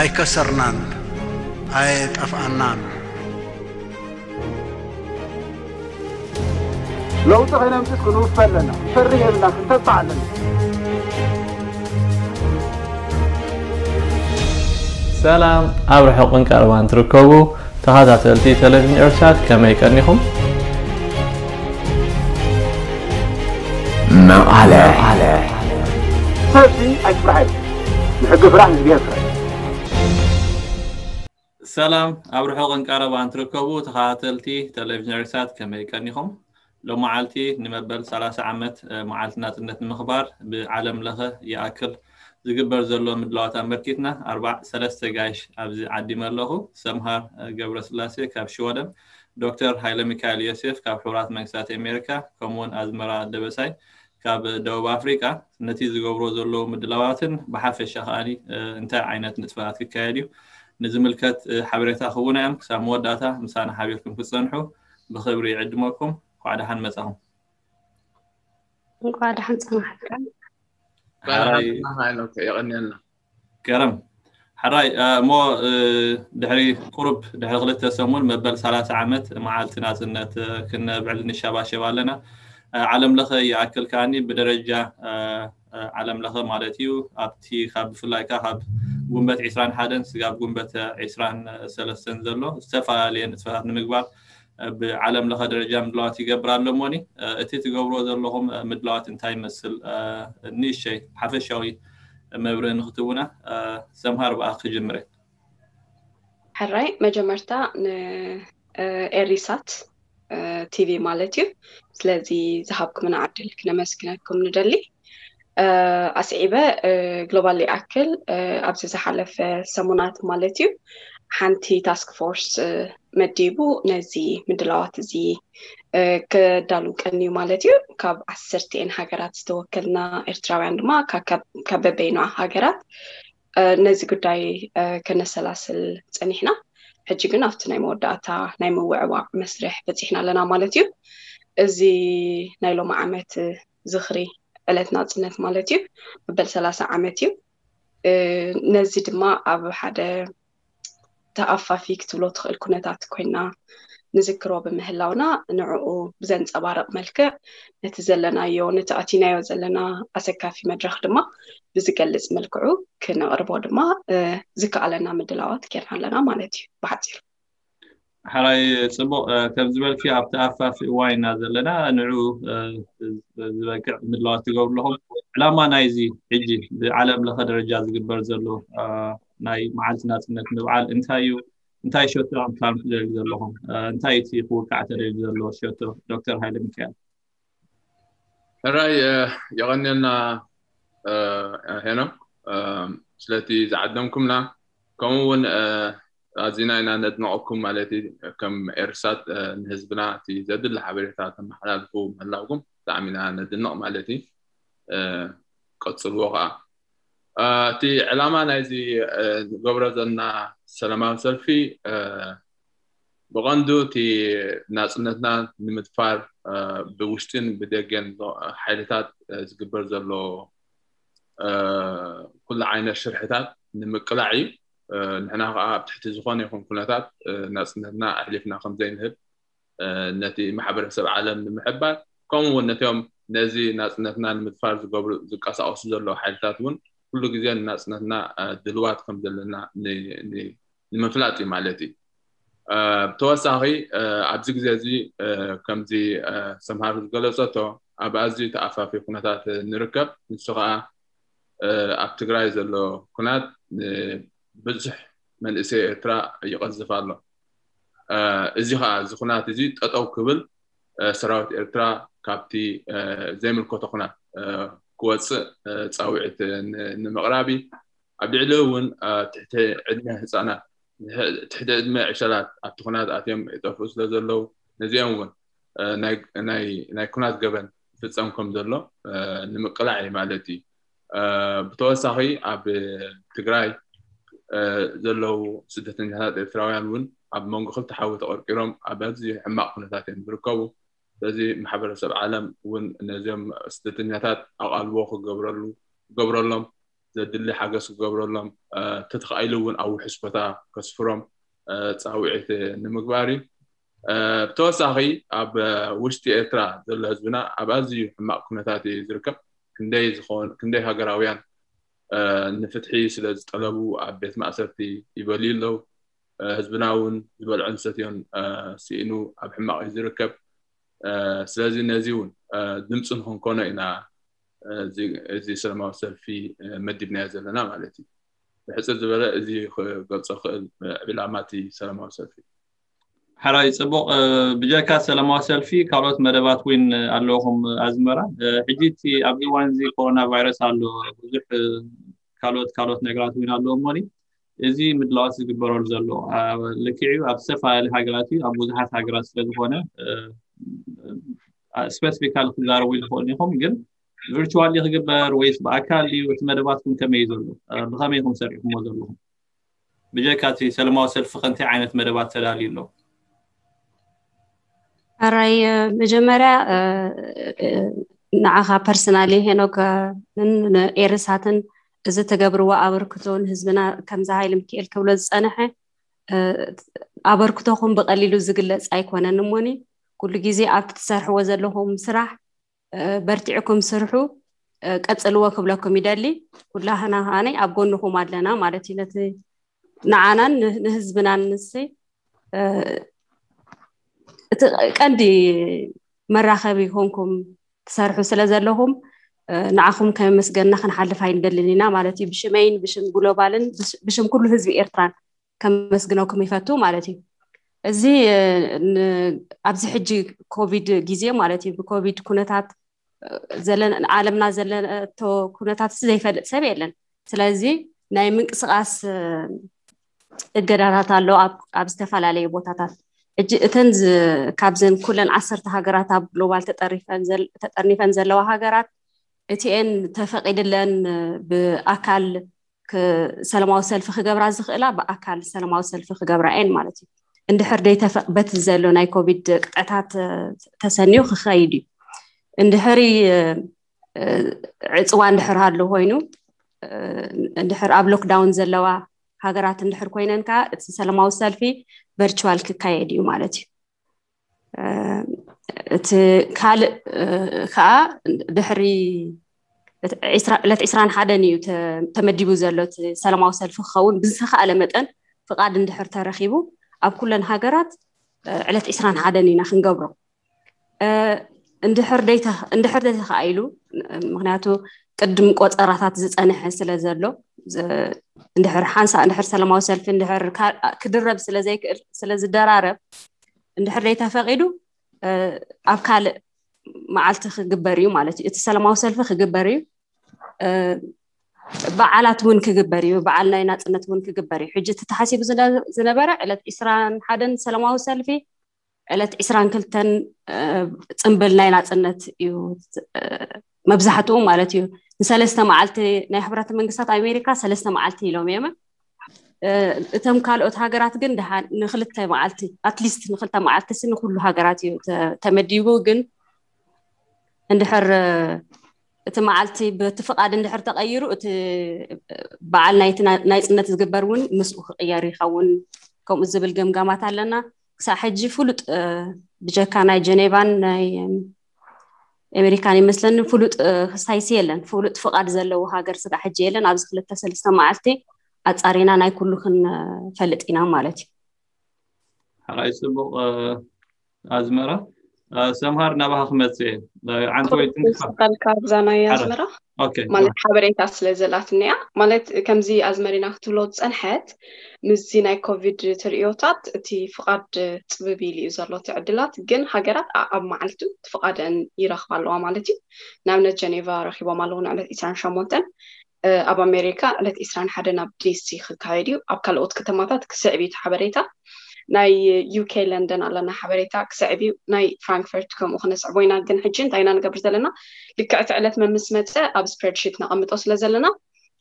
أي كسرنان أي أفعنان لو تغينا مسكن وفر لنا فر يبنا كنت سلام أبرح أقنك أروان تركوبو تهذا تلتي تلفين إرشاد كما يكنيكم ما على على سيدي أكبر حاجة نحق فرح نزبيتها سلام ኣብ ርሑቕን ቀረባን ትርከቡ ተኸታተልቲ ቴሌቭዥን ርሳት ከመይ ቀኒኹም ሎም መዓልቲ ንመበል 30 ዓመት መዓልቲ ናፅነት ንምኽባር ብዓለም ለኸ ይኣክል ዝግበር ዘሎ ምድላዋት ኣመርኪትና ኣርባዕ ሰለስተ ጋይሽ ኣብዚ ዓዲመ ኣለኹ ሰምሃር ገብረ ስላሴ ካብ ሽወደን ዶክተር ሃይለ ሚካኤል ዮሴፍ ካብ ሕቡራት መንግስታት ኣሜሪካ ከምኡውን ኣዝመራ ደበሳይ ካብ ደቡብ ኣፍሪቃ ነቲ ዝገብሮ ዘለዉ ምድላዋትን ብሓፈሻ ከዓኒ እንታይ ዓይነት ንጥፈታት ክካየድ እዩ ንዝምልከት ሓበሬታ ክውናዮም ክሳብ መወዳእታ ምሳና ሓቢርኩም ክትፀንሑ ብክብሪ ይዕድመኩም ኳዕዳሓን መፃኹም ኳዕዳሓን ፀናሓራይ ይቀኒየልና ገረም ሓራይ እሞ ድሕሪ ቁሩብ ድሕሪ ክልተ ሰሙን መበል 30 ዓመት መዓልቲ ናፅነት ክነብዕል ንሸባሸብ ኣለና ዓለም ለኸ ይኣክል ከዓኒ ብደረጃ ዓለም ለኸ ማለት እዩ ኣብቲ ካብ ብፍላይ ካ ካብ ጉንበት 21 ስጋብ ጉንበት 23 ዘሎ ዝተፈላለየ ንጥፈታት ንምግባር ብዓለም ለኸ ደረጃ ምድላዋት ይገብር ኣሎሞኒ እቲ ትገብርዎ ዘለኹም ምድላዋት እንታይ ይመስል ንእሸይ ሓፈሻዊ መብርህ ንክትውና ሰምሃር በኣ ክጅምረ ሕራይ መጀመርታ ንኤሪሳት ቲቪ ማለት እዩ ስለዚ ዝሃብኩምና ዓድል ክነመስግነኩም ንደሊ ኣስዒበ ግሎባሊ ኣክል ኣብዚ ዝሓለፈ ሰሙናት ማለት እዩ ሓንቲ ታስክ ፎርስ መዲቡ ነዚ ምድላዋት እዚ ከዳልውቀንእዩ ማለት እዩ ካብ ዓሰርተአን ሃገራት ዝተወከልና ኤርትራውያን ድማ ካብ በበይና ሃገራት ነዚ ጉዳይ ከነሰላስል ፀኒሕና ሕጂ ግን ኣብቲ ናይ መወዳእታ ናይ ምውዕባዕ መስርሕ በፂሕና ኣለና ማለት እዩ እዚ ናይ ሎም ዓመት ዝኽሪ ዕለትና ፅነት ማለት እዩ መበል ሰላሳ ዓመት እዩ ነዚ ድማ ኣብ ሓደ ተኣፋፊ ክትብሎ ትኽእል ኩነታት ኮይና ንዝክሮ ብምህላውና ንዕኡ ብዘንፀባርቕ መልክዕ ነቲ ዘለናዮ ነቲ ኣቲናዮ ዘለና ኣሰካፊ መድረክ ድማ ብዝገልፅ መልክዑ ክነቅርቦ ድማ ዝከኣለና ምድላዋት ገርና ኣለና ማለት እዩ ብሓፂሩ حراي صبو آه، كم زبل في عبت أفاف واي نازل لنا نعو آه، زبل مدلوا تقول لهم لا ما نايزي حجي عالم لخدر جاز قبر زلو آه، ناي معلتنا تنك نبعال انتايو انتاي شوتو عم كان فلر زلهم انتاي تيق وقع تلر زلو شوتو دكتور هايل مكان حراي يغني لنا هنا سلاتي زعدمكم لنا كمون أزينا إن أنا دنعكم مالتي كم إرسات آه، نهزبنا تي زد اللي حبرتات محلات فو ملاقكم تعمل أنا دنع مالتي آه، قد صلوها آه، تي علامة نايزي قبرة زلنا سلامة سلفي بغندو تي ناصنتنا نمتفار بوشتن بدقن حيلتات زقبر زلو كل عين الشرحتات نمقلعي آه، نحن غا بتحتاج خواني خون كلاتات آه، ناس نحن أهلفنا خم زين هب آه، نتي ما حبر حسب عالم المحبة كم ونتي يوم نزي ناس نحن المتفارز قبل ذك أسا أسجل له حالتات ون كل جزيان ناس نحن دلوات خم دلنا ن ن المفلاتي مالتي بتوسعي أبزك زي زي كم زي سمهار جلساتو أبازي تعرف في كلاتات نركب نسقى أبتغرايز له كلات ብዙሕ መንእሰይ ኤርትራ ይቐዝፍ ኣሎ እዚ ከዓ እዚ ኩናት እዚ ጠጠው ክብል ሰራዊት ኤርትራ ካብቲ ዘይምልከቶ ኩናት ክወፅእ ፃውዒት ንምቕራቢ ኣብ ልዕሊ እውን ትሕቲ ዕድመ ህፃናት ትሕቲ ዕድመ ዕሸላት ኣብቲ ኩናት ኣትዮም ይጠፍኡ ስለ ዘለው ነዚኦም እውን ናይ ኩናት ገበን ፍፀም ከም ዘሎ ንምቅላዕ ማለት እዩ ብተወሳኺ ኣብ ትግራይ dalo sideetanjanaad ee Traoré win abmongo qofta xawta orkiram abadzi xamaq kunataateen burkawo dadzi maxabarasab caalam win nazam sideetanjanaad aw alwaqo gabrallu gabrallam ዘድሊ ሓገዝ ክገብረሎም ተተኻኢሉ እውን ኣብ ውሕስ ቦታ ከስፍሮም ፃውዒት ንምግባር እዩ ብተወሳኺ ኣብ ውሽጢ ኤርትራ ዘሎ ህዝብና ኣብ ኣዝዩ ሕማቅ ኩነታት እዩ ዝርከብ ክንደይ ሃገራውያን ንፍትሒ ስለ ዝጠለቡ ኣብ ቤት ማእሰርቲ ይበልዩ ኣለው ህዝብና እውን ዝበልዑን ሰትዮን ስኢኑ ኣብ ሕማቅ እዩ ዝርከብ ስለዚ ነዚ እውን ድምፂ ንክንኮኖ ኢና እዚ ሰላማዊ ሰልፊ መዲብናዮ ዘለና ማለት እዩ ብሕፅር ዝበለ እዚ ክገልፆ ክእል ዕላማ እቲ ሰላማዊ ሰልፊ እዩ ሕራይ ፅቡቕ ብጀካ ሰለማዊ ሰልፊ ካልኦት መደባት እውን ኣለኹም ኣዝመራ ሕጂ እቲ ኣብ እዋን እዚ ኮሮና ቫይረስ ኣሎ ብዙሕ ካልኦት ካልኦት ነገራት እውን ኣለዎ እሞኒ እዚ ምድላዋት ዝግበረሉ ዘሎ ልክዕ እዩ ኣብ ዝተፈላለዩ ሃገራት እዩ ኣብ ብዙሓት ሃገራት ስለ ዝኾነ ስፔሲፊካል ክዛረቡ ዝኽእሉ ኢኹም ግን ቪርቹዋሊ ክግበር ወይስ ብኣካል እዩ እቲ መደባትኩም ከመይ እዩ ዘሎ ብከመይ ኢኹም ሰሪዕኩሞ ዘለኹም ብጀካ እቲ ሰለማዊ ሰልፊ ከንታይ ዓይነት መደባት ተዳልዩ ኣሎ ڕای بەجەمەرە نەعاغا پەرسەنالی هێنۆکە من ئێرە ساتن زە تەگەبروە ئاور کتۆن هزبنا کەمزایلم کێل کەولە زەنەحێ آه، ئابەر کتۆخم بەقەلیل و زگل لە سایکۆنە نمونی كل جزي عبت تسرحوا زلهم سرح آه، برتعكم سرحوا آه، قتلوا كبلكم يدلي كلها هنا هاني ابغونهم عدلنا مالتي نتي نعانا نهزبنا نسي እቲ ቀንዲ መራኸቢ ኮንኩም ትሰርሑ ስለ ዘለኹም ንዓኹም ከም መስገና ክንሓልፍ ኣይንደልን ኢና ማለት እዩ ብሽመይን ብሽም ግሎባልን ብሽም ኩሉ ህዝቢ ኤርትራን ከመስግነኩም ይፈቱ ማለት እዩ እዚ ኣብዚ ሕጂ ኮቪድ ግዜ ማለት እዩ ብኮቪድ ኩነታት ዓለምና ዘለቶ ኩነታት ዘይፈልጥ ሰብ የለን ስለዚ ናይ ምንቅስቃስ እገዳታት ኣሎ ኣብ ዝተፈላለዩ ቦታታት ሕጂ እተን ካብዘን ኩለን ዓሰርተ ሃገራት ኣብ ግሎባል ተጠርኒፈን ዘለዋ ሃገራት እቲአን ተፈቂድለን ብኣካል ሰለማዊ ሰልፊ ክገብራ ዝኽእላ ብኣካል ሰለማዊ ሰልፊ ክገብራ እየን ማለት እዩ እንድሕር ደይተፈቅበት ዘሎ ናይ ኮቪድ ቅጠታት ተሰኒዩ ክኸይድ እዩ እንድሕሪ ዕፅዋ እንድሕር ሃሉ ኮይኑ እንድሕር ኣብ ሎክዳውን ዘለዋ ሃገራት እንድሕር ኮይነን ከዓ እቲ ሰለማዊ ሰልፊ ቨርቹዋል ክካየድ እዩ ማለት እዩ እቲ ካልእ ከዓ ድሕሪ ዕለት ዒስራን ሓደን እዩ ተመዲቡ ዘሎ እቲ ሰለማዊ ሰልፊ ክኸውን ብዝተካኣለ መጠን ፍቓድ እንድሕር ተረኪቡ ኣብ ኩለን ሃገራት ዕለት ዒስራን ሓደን ኢና ክንገብሮ እንድሕር ደይተካኢሉ ምክንያቱ ቅድም ቆፀራታት ዝፀንሐ ስለ ዘሎ ንድሕር ሓንሳ ንድሕር ሰላማዊ ሰልፊ ክድረብ ስለዘይክእል ስለዝደራረብ እንድሕር ዘይ ተፈቒዱ ኣብ ካልእ መዓልቲ ክግበር እዩ ማለት እዩ እቲ ሰላማዊ ሰልፊ ክግበር እዩ በዓላት እውን ክግበር እዩ በዓል ናይ ናፅነት ውን ክግበር እዩ ሕጂ እቲተሓሲቡ ዝነበረ ዕለት 2ስራን ሓደን ሰላማዊ ሰልፊ ዕለት 2ስራ ክልተን ፅምብል ናይ ናፅነት እዩ መብዛሕትኡ ማለት እዩ ንሰለስተ መዓልቲ ናይ ሕቡራት መንግስታት ኣሜሪካ ሰለስተ መዓልቲ ኢሎም እየመ እቶም ካልኦት ሃገራት ግን ንክልተ መዓልቲ ኣትሊስት ንክልተ መዓልቲ ስ ንኩሉ ሃገራት እዩ ተመዲቡ ግን እንድሕር እቲ መዓልቲ በቲ ፍቓድ እንድሕር ተቐይሩ እቲ በዓል ናይቲ ናይ ፅነት ዝግበር እውን ምስኡ ክቅየር ይኸውን ከምኡ ዝብል ገምጋማት ኣለና ክሳብ ሕጂ ፍሉጥ ብጀካ ናይ ጀኔቫን ናይ ኣሜሪካን ይመስለኒ ፍሉጥ ክሳይሲ የለን ፍሉጥ ፍቓድ ዘለዎ ሃገር ስጋዕ ሕጂ የለን ኣብዚ ክልተ ሰለስተ መዓልቲ ኣፃሪና ናይ ኩሉ ክንፈልጥ ኢና ማለት እዩ ሓቃይ ፅቡቅ ኣዝመራ سمهار نبه خمسي عنتوي تنكفልካብ ዛናይ ኣዝመራ ማለት ሓበሬታ ስለ ዘላትኒያ ማለት ከምዚ ኣዝመሪና ክትብሎ ዝፀንሐት ምዚ ናይ ኮቪድ ትርእዮታት እቲ ፍቓድ ፅብብ ኢሉ እዩ ዘሎ እቲ ዕድላት ግን ሃገራት ኣብ መዓልቱ እቲ ፍቓደን ይረኽባ ኣለዋ ማለት እዩ ንኣብነት ጀኔቫ ረኪቦም ኣለዉ ንዕለት 28 ኣብ ኣሜሪካ ዕለት 21 ናብ ዲሲ ክካየድ እዩ ኣብ ካልኦት ከተማታት ክስዕብ እቲ ሓበሬታ ናይ ዩኬ ለንደን ኣለና ሓበሬታ ክስዕብ እዩ ናይ ፍራንክፈርት ከምኡ ክነስዕቦ ኢና ግን ሕጂ እንታይ ኢና ንገብር ዘለና ልክዕ እቲ ዕለት መምስ መፀ ኣብ ስፕሬድሽት ነቐምጦ ስለ ዘለና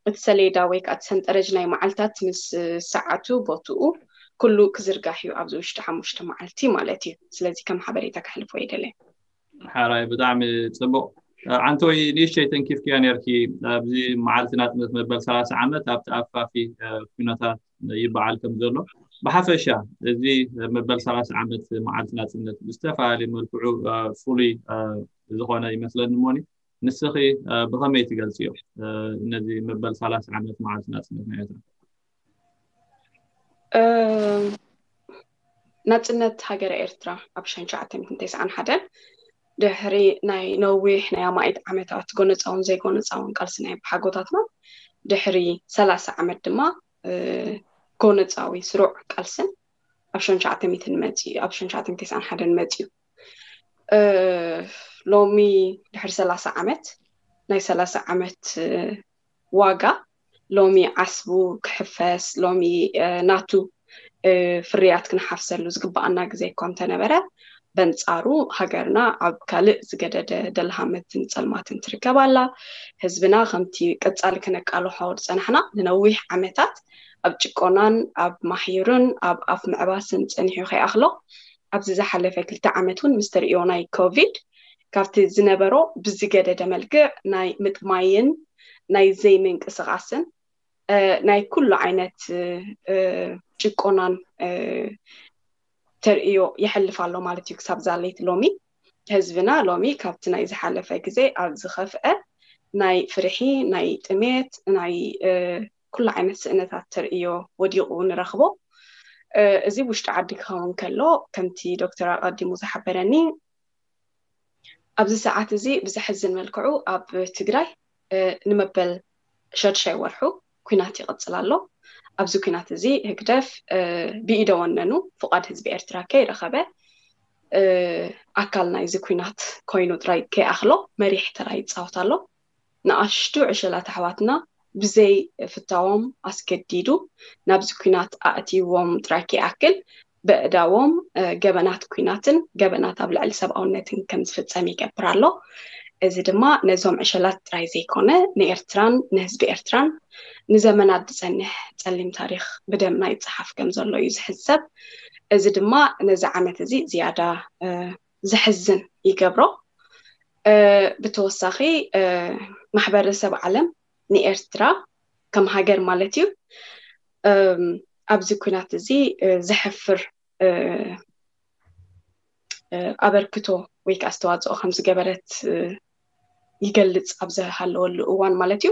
እቲ ሰሌዳ ወይ ከዓ ሰንጠረጅ ናይ መዓልትታት ምስ ሰዓቱ ቦትኡ ኩሉ ክዝርጋሕ እዩ ኣብዚ ውሽጢ ሓሙሽተ መዓልቲ ማለት እዩ ስለዚ ከም ሓበሬታ ክሕልፎ የደለየ ሓራይ ብጣዕሚ ፅቡቅ ዓንቲ ወይ ንእሽተይ ተንኪፍክዮ ነርኪ ኣብዚ መዓልቲ ናጥነት መበል 3 ዓመት ኣብቲ ኣፋፊ ኩነታት ይበዓል ከም ዘሎ بحافشة الذي آه، مبل ثلاث عامات معادلة المستفى لملكو آه، فولي آه، زغونا مثلا نموني نسخي بغمي تقلسيو الذي مبل ثلاث عامات معادلة المستفى ناتنت هاجر إرترا أبشان شعاتم تنتيس عن حدا دهري ناي نويح نايا مايد عمتات قونت أون زي قونت أون قلسنا بحاقوتاتنا دهري ثلاث عمت دما ኮነፃዊ ስሩዕ ቃልስን ኣብ ሸንሸዓተ 9 መፅኡ ኣብ 991 መፅኡ ሎሚ ድሕሪ ሰላሳ ዓመት ናይ ሰላሳ ዓመት ዋጋ ሎሚ ዓስቡ ክሕፈስ ሎሚ ናቱ ፍርያት ክንሓፍሰሉ ዝግባኣና ግዜ እኳ እንተነበረ በንፃሩ ሃገርና ኣብ ካልእ ዝገደደ ደልሃመትን ፀልማትን ትርከብ ኣላ ህዝብና ከምቲ ቅፃሊ ክነቃልሖ ዝፀናሕና ንነዊሕ ዓመታት ኣብ ጭቆናን ኣብ ማህርን ኣብ ኣፍምዕባስን ፅኒሕ ከይኣክሎ ኣብዚ ዝሓለፈ ክልተ ዓመት እውን ምስተሪእዮ ናይ ኮቪድ ካብቲ ዝነበሮ ብዚ ገደ ተመልግዕ ናይ ምጥማይን ናይ ዘይምንቅስቃስን ናይ ኩሉ ዓይነት ጭቆናን ተርእዮ የሐልፋ ሎ ማለት እዩ ክሳብ ዘለይቲ ሎሚ ህዝብና ሎሚ ካብቲ ናይ ዝሓለፈ ግዜ ኣብ ዝከፍአ ናይ ፍርሒ ናይ ጥሜት ናይ ኩሉ ዓይነት ስእነታት ተርእዮ ወዲቑ ንረኽቦ እዚ ውሽጢ ዓዲ ክኸውን ከሎ ከምቲ ዶክተር ኣቐዲሙ ዝሓበረኒ ኣብዚ ሰዓት እዚ ብዘሕዝን መልክዑ ኣብ ትግራይ ንመበል ሸድሻይ ወርሑ ኩናት ይቕፅል ኣሎ ኣብዚ ኩናት እዚ ህግደፍ ብኢደ ወነኑ ፍቓድ ህዝቢ ኤርትራ ከይረኸበ ኣካል ናይዚ ኩናት ኮይኑ ጥራይ ከይኣኽሎ መሪሕ ተራ ይፃወት ኣሎ ንኣሽቱ ዕሸላት ኣሕዋትና بزي فتاوم أسكديدو نبز كينات أتي وام تراكي أكل بأداوم جبنات كيناتن جبنات قبل على سبعة ونتين كم سفت سامي كبرالو إذا ما نزوم عشلات رايزي كنا نيرتران نهزب إيرتران نزمن عد سنه تعلم تاريخ بدأ ما يتصحف كم زلو يزحسب إذا ما نزعم تزيد زيادة زحزن يكبروا بتوسخي محبر السبع علم ንኤርትራ ከም ሃገር ማለት እዩ ኣብዚ ኩናት እዚ ዝሕፍር ኣበርክቶ ወይ ከዓ ዝተዋፅኦ ከምዝገበረት ይገልፅ ኣብዝሃለወሉ እዋን ማለት እዩ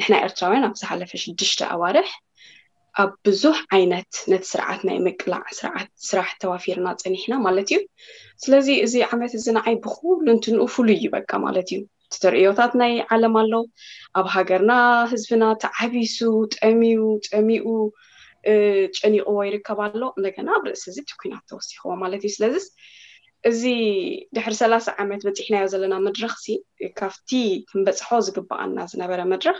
ንሕና ኤርትራ ውያን ኣብ ዝሓለፈ ሽድሽተ ኣዋርሕ ኣብ ብዙሕ ዓይነት ነቲ ስርዓት ናይ ምቅላዕ ስ ስራሕ ተዋፊርና ፀኒሕና ማለት እዩ ስለዚ እዚ ዓመት እዚ ንዓይ ብኩሉ እንትንኡ ፍሉይ ይበካ ማለት እዩ ተሪእዮታት ናይ ዓለም ኣሎ ኣብ ሃገርና ህዝብና ተዓቢሱ ጠምዩ ጨሚኡ ጨኒቅዎ ይርከብ ኣሎ እንደገና ኣብ ርእሲ እዚ ቲ ኩናት ተወሲክዎ ማለት እዩ ስለዚስ እዚ ድሕሪ ሰላ0 ዓመት በፂሕናዮ ዘለና መድረክ ካብቲ ክንበፅሖ ዝግባኣልና ዝነበረ መድረክ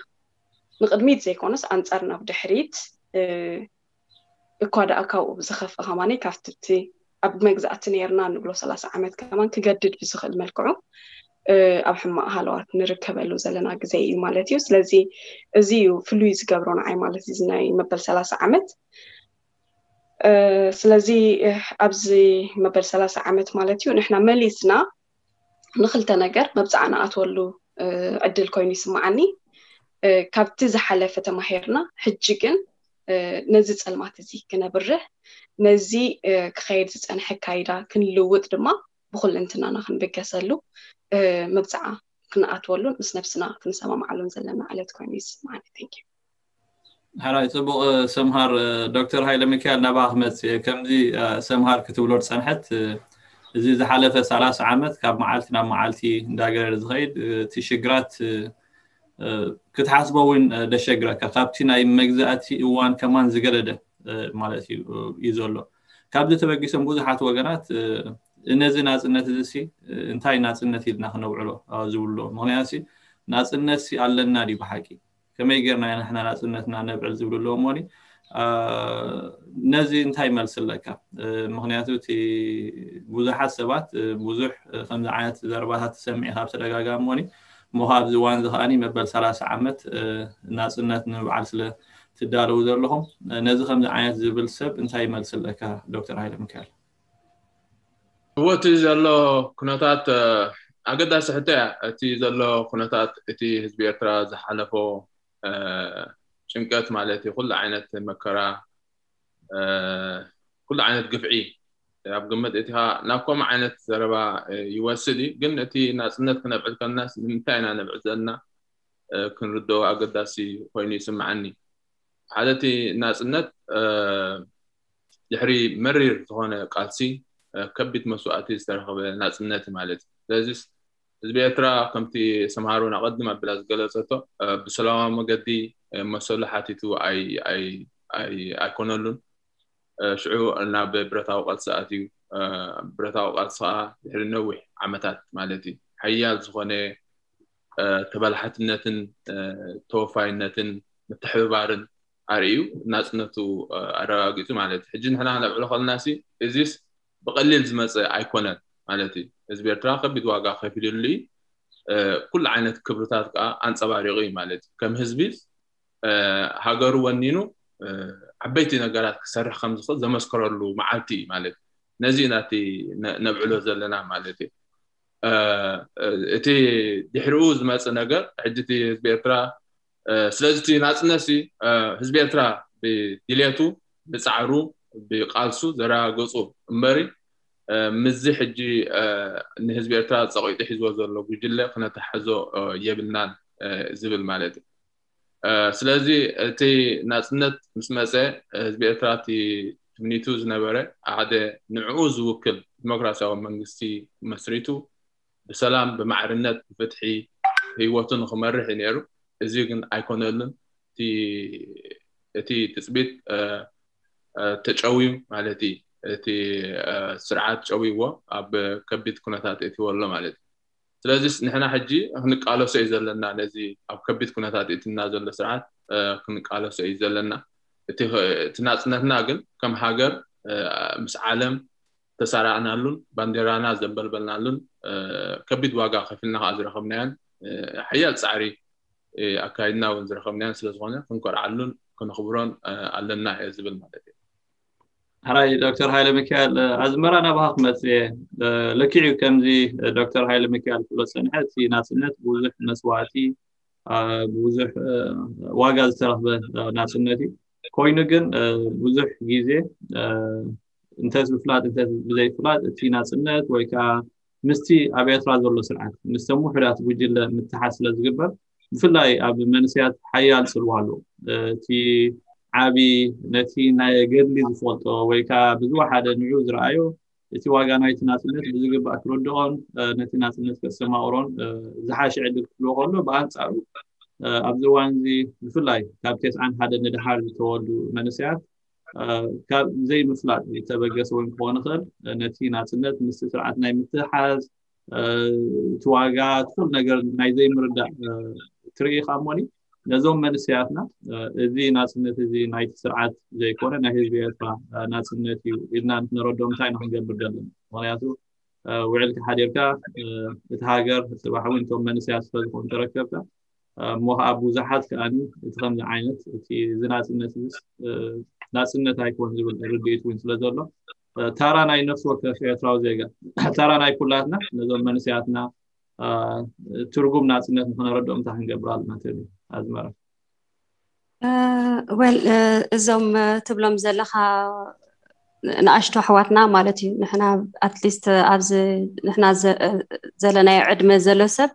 ንቅድሚት ዘይኮነስ ኣንፃር ናብ ድሕሪት እኳ ዳኣ ካብኡ ብዝከፍ ከማ ካብቲቲ ኣብ መግዛእቲ ነርና ንግሎ ሰላ0 ዓመት ከማ ክገድድ ብዝኽእል መልክዑ ኣብ ሕማቅ ሃለዋት ንርከበሉ ዘለና ግዜ እዩ ማለት እዩ ስለዚ እዚ እዩ ፍሉይ ዝገብሮ ንዓይ ማለት እዩ ናይ መበል ሰላሳ ዓመት ስለዚ ኣብዚ መበል ሰላሳ ዓመት ማለት እዩ ንሕና መሊስና ንክልተ ነገር መብፃዕ ንኣትወሉ ዕድል ኮይኑ ይስማዓኒ ካብቲ ዝሓለፈ ተማሂርና ሕጂ ግን ነዚ ፀልማት እዚ ክነብርህ ነዚ ክከይድ ዝፀንሐ ካይዳ ክንልውጥ ድማ ብኩል እንትናና ክንብገሰሉ መብፅዓ ክንኣትወሉን ምስ ነብስና ክንሰማምዓሉን ዘለና ዕለት ኮይኑ ይስማዓኒ ንክ ሓራይ ፅቡቅ ሰምሃር ዶክተር ሃይለ ሚካኤል ናባካ ክመፅእ ከምዚ ሰምሃር ክትብሎ ትፀንሐት እዚ ዝሓለፈ 30 ዓመት ካብ መዓልቲ ናብ መዓልቲ እንዳገረር ዝኸይድ እቲ ሽግራት ክትሓስቦ እውን ደሸግረካ ካብቲ ናይ መግዛእቲ እዋን ከማን ዝገለደ ማለት እዩ ዘሎ ካብዚ ተበጊሶም ብዙሓት ወገናት ነዚ ናፅነት እዚ እንታይ ናፅነት ኢልና ክነውዕሎ ዝብሎ ምክንያቱ ናፅነት ኣለና ድ ብሓቂ ከመይ ጌርና ንሕና ናፅነትና ነብዕል ዝብል ኣለዎሞኒ ነዚ እንታይ መልሲ ኣለካ ምክንያቱ እቲ ብዙሓት ሰባት ብዙሕ ከምዚ ዓይነት ዘረባታት ሰሚዒ ካብ ተደጋጋሞኒ ሞሃብ ዝዋን ዚ ከዓኒ መበል 30 ዓመት ናፅነት ንምብዓል ስለ ትዳለዉ ዘለኹም ነዚ ከምዚ ዓይነት ዝብል ሰብ እንታይ መልሲ ኣለካ ዶክተር ሃይለ ምካኤል هو تي زلو كنتات أقدر سحتة تي زلو كنتات تي هزبي أترا زحلفو شنكات مالتي كل عينة مكرا كل عينة قفعي ኣብ ግምት እቲ ናብ ከምኡ ዓይነት ዘረባ ይወስድ እዩ ግን እቲ ናፅነት ክነብዕል ከልና ንምንታይ ኢና ነብዕል ዘለና ክንርድኦ ኣገዳሲ ኮይኑ ይስምዓኒ ሓደ እቲ ናፅነት ድሕሪ መሪር ዝኾነ ቃልሲ ከቢድ መስዋእቲ ዝተረኸበ ናፅነት ማለት እዩ ስለዚ ህዝቢ ኤርትራ ከምቲ ሰምሃሩን ኣቐድም ኣቢላ ዝገለፀቶ ብሰላማዊ መገዲ መሰሉ ሓቲቱ ኣይኮነሉን ሽዑ ናብ ብረታዊ ቃልሲ ኣትዩ ብረታዊ ቃልሲ ከዓ ድሕሪ ነዊሕ ዓመታት ማለት እዩ ሓያል ዝኮነ ተበላሕትነትን ተወፋይነትን ምትሕብባርን ኣርእዩ ናፅነቱ ኣረጋጊፁ ማለት እዩ ሕጂ ንሕና ነብዕሎ ከለና እዚ ብቀሊል ዝመፀ ኣይኮነን ማለት እዩ ህዝቢ ኤርትራ ከቢድ ዋጋ ከፊልሉ ኩሉ ዓይነት ክብርታት ከዓ ኣንፀባሪቑ እዩ ማለት እዩ ከም ህዝቢ ሃገሩ ወኒኑ ዓበይቲ ነገራት ክሰርሕ ከምዝክእል ዝኽእል ዘመስከረሉ መዓልቲ እዩ ማለት እዩ ነዚ ናቲ ነብዕሎ ዘለና ማለት እዩ እቲ ድሕሪኡ ዝመፅ ነገር ሕጂ እቲ ህዝቢ ኤርትራ ስለዚ እቲ ናፅነሲ ህዝቢ ኤርትራ ብድሌቱ ብፃዕሩ ብቃልሱ ዘረጋገፁ እምበሪ ምዚ ሕጂ ንህዝቢ ኤርትራ ፀቂጡ ሒዝዎ ዘሎ ጉጅለ ክነተሓዞ የብልናን ዝብል ማለት እዩ ስለዚ እቲ ናፅነት ምስ መፀ ህዝቢ ኤርትራ እቲ ትምኒቱ ዝነበረ ሓደ ንዕኡ ዝውክል ዲሞክራሲያዊ መንግስቲ መስሪቱ ብሰላም ብማዕርነት ብፍትሒ ህይወቱ ንክመርሕ እዩ ነይሩ እዚ ግን ኣይኮነሉን እቲ ትፅቢት ተጫውዩ ማለት እዩ እቲ ስርዓት ጨዊዎ ኣብ ከቢድ ኩነታት እትዎ ኣሎ ማለት እዩ ስለዚ ንሕና ሕጂ ክንቃለሶ እዩ ዘለና ነዚ ኣብ ከቢድ ኩነታት እትና ዘሎ ስርዓት ክንቃለሶ እዩ ዘለና እቲ ናፅነትና ግን ከም ሃገር ምስ ዓለም ተሰራዕናሉን ባንዴራና ዘንበልበልናሉን ከቢድ ዋጋ ከፊልና ከዓ ዝረኸብናያን ሓያል ፃዕሪ ኣካይድና እውን ዝረኸብናያን ስለዝኮነ ክንኮርዓሉን ክንኽብሮን ኣለና እየ ዝብል ማለት እዩ ሓራይ ዶክተር ሃይለ ሚካኤል ኣዝመራ ናብ ክመፅ እየ ልክዕ እዩ ከምዚ ዶክተር ሃይለ ሚካኤል ክብሎ ፀንሐ እቲ ናፅነት ብብዙሕ መስዋዕቲ ብብዙሕ ዋጋ ዝተረክበ ናፅነት እዩ ኮይኑ ግን ብዙሕ ግዜ እንተስ ብፍላጥ እንተ ብዘይፍላጥ እቲ ናፅነት ወይ ከዓ ምስቲ ኣብ ኤርትራ ዘሎ ስርዓት ምስቶም ውሕዳት ጉጅለ ምትሓዝ ስለ ዝግበር ብፍላይ ኣብ መንስያት ሓያል ስልዋ ኣለዎ እቲ ዓብዪ ነቲ ናይ ገድሊ ዝፈልጦ ወይ ከዓ ብዝዋ ሓደ ንዑ ዝረኣዩ እቲ ዋጋ ናይቲ ናፅነት ብዝግባእ ክርድኦን ነቲ ናፅነት ከሰማቅሮን ዝሓሸ ዕድል ክፍልዎ ከሎ ብኣንፃሩ ኣብዚ እዋን እዚ ብፍላይ ካብ ቴስዓን ሓደ ንድሓር ዝተወዱ መንስያት ካብ ዘይምፍላጥ ዝተበገሰ ወይ ክኾን ይክእል ነቲ ናፅነት ምስ ስርዓት ናይ ምትሓዝ እቲ ዋጋ ትኩል ነገር ናይ ዘይምርዳእ ትርኢ ሞኒ ነዞም መንስያትና እዚ ናፅነት እዚ ናይቲ ስርዓት ዘይኮነ ናይ ህዝቢ ኤርትራ ናፅነት እዩ ኢልና ንረዶም እንታይ ንክንገብር ዘለና ምክንያቱ ውዕልካ ሓዲርካ እቲ ሃገር ስባሕ እውን እቶም መንስያት ስለዝኮኑ ተረከብካ እሞ ከዓ ብዙሓት ከዓኒ እቲ ከምዚ ዓይነት እቲ እዚ ናፅነት ናፅነት ኣይኮን ዝብል ርድኢት እውን ስለዘሎ ታራ ናይ ነፍሲ ወከፍ ኤርትራዊ ዜጋ ታራ ናይ ኩላትና ነዞም መንስያትና آه، ترقب ناتنات نحن رد أمتا هنقبر على المنتبه هذا مرة آه، ويل إزوم آه، تبلوم زلخا نعشتو حواتنا مالتي نحن أتليست أبز نحن زلنا عدم زلوسب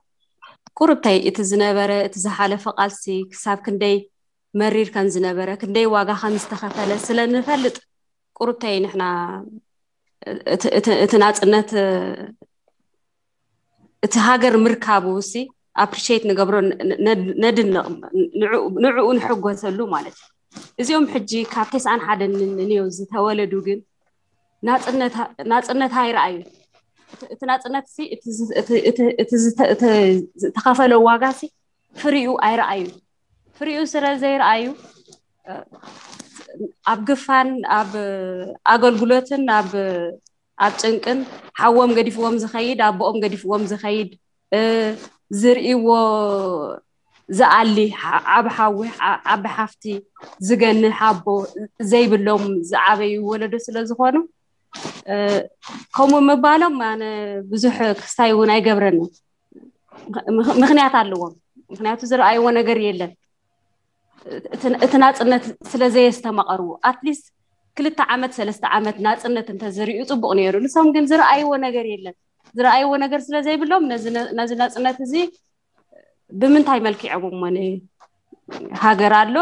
قربتي إتزنبرة إتزحالة فقالسي كساب كندي مرير كان زنبرة كندي واقع خمس تخفلة سلن فلت قربتي نحن إتنات إنت እቲ ሃገር ምርካቡ ውሲ ኣፕሪሽት ንገብሮ ነድንቕ ንዕኡ ንሕጎሰሉ ማለት እዩ እዚኦም ሕጂ ካብ ተስዓን ሓደ ንዮ ዝተወለዱ ግን ናፅነታ ይረኣዩ እቲ ናፅነት ሲ እቲ ዝተኸፈለ ዋጋ ሲ ፍርኡ ኣይረኣዩ ፍርኡ ስለ ዘይረኣዩ ኣብ ግፋን ኣብ ኣገልግሎትን ኣብ ኣብ ጭንቅን ሓዎም ገዲፍዎም ዝኸይድ ኣቦኦም ገዲፍዎም ዝኸይድ ዝርእዎ ዝኣሊ ዓብ ሓዊ ዓብ ሓፍቲ ዝገንሕ ኣቦ ዘይብሎም ዝዓበዩ ወለዶ ስለዝኮኑ ከምኡ ምባሎም ኣነ ብዙሕ ክስታይ እውን ኣይገብረኒ ምክንያት ኣለዎም ምክንያቱ ዝረኣይዎ ነገር የለን እቲ ናፅነት ስለዘየስተመቐርዎ ኣትሊስት ክልተ ዓመት ሰለስተ ዓመት ናፅነት እንተዝርዩ ፅቡቅ ነይሩ ንሶም ግን ዝረኣይዎ ነገር የለን ዝረኣይዎ ነገር ስለዘይብሎም ነዚ ናፅነት እዚ ብምንታይ መልክዖም እሞ ሃገር ኣሎ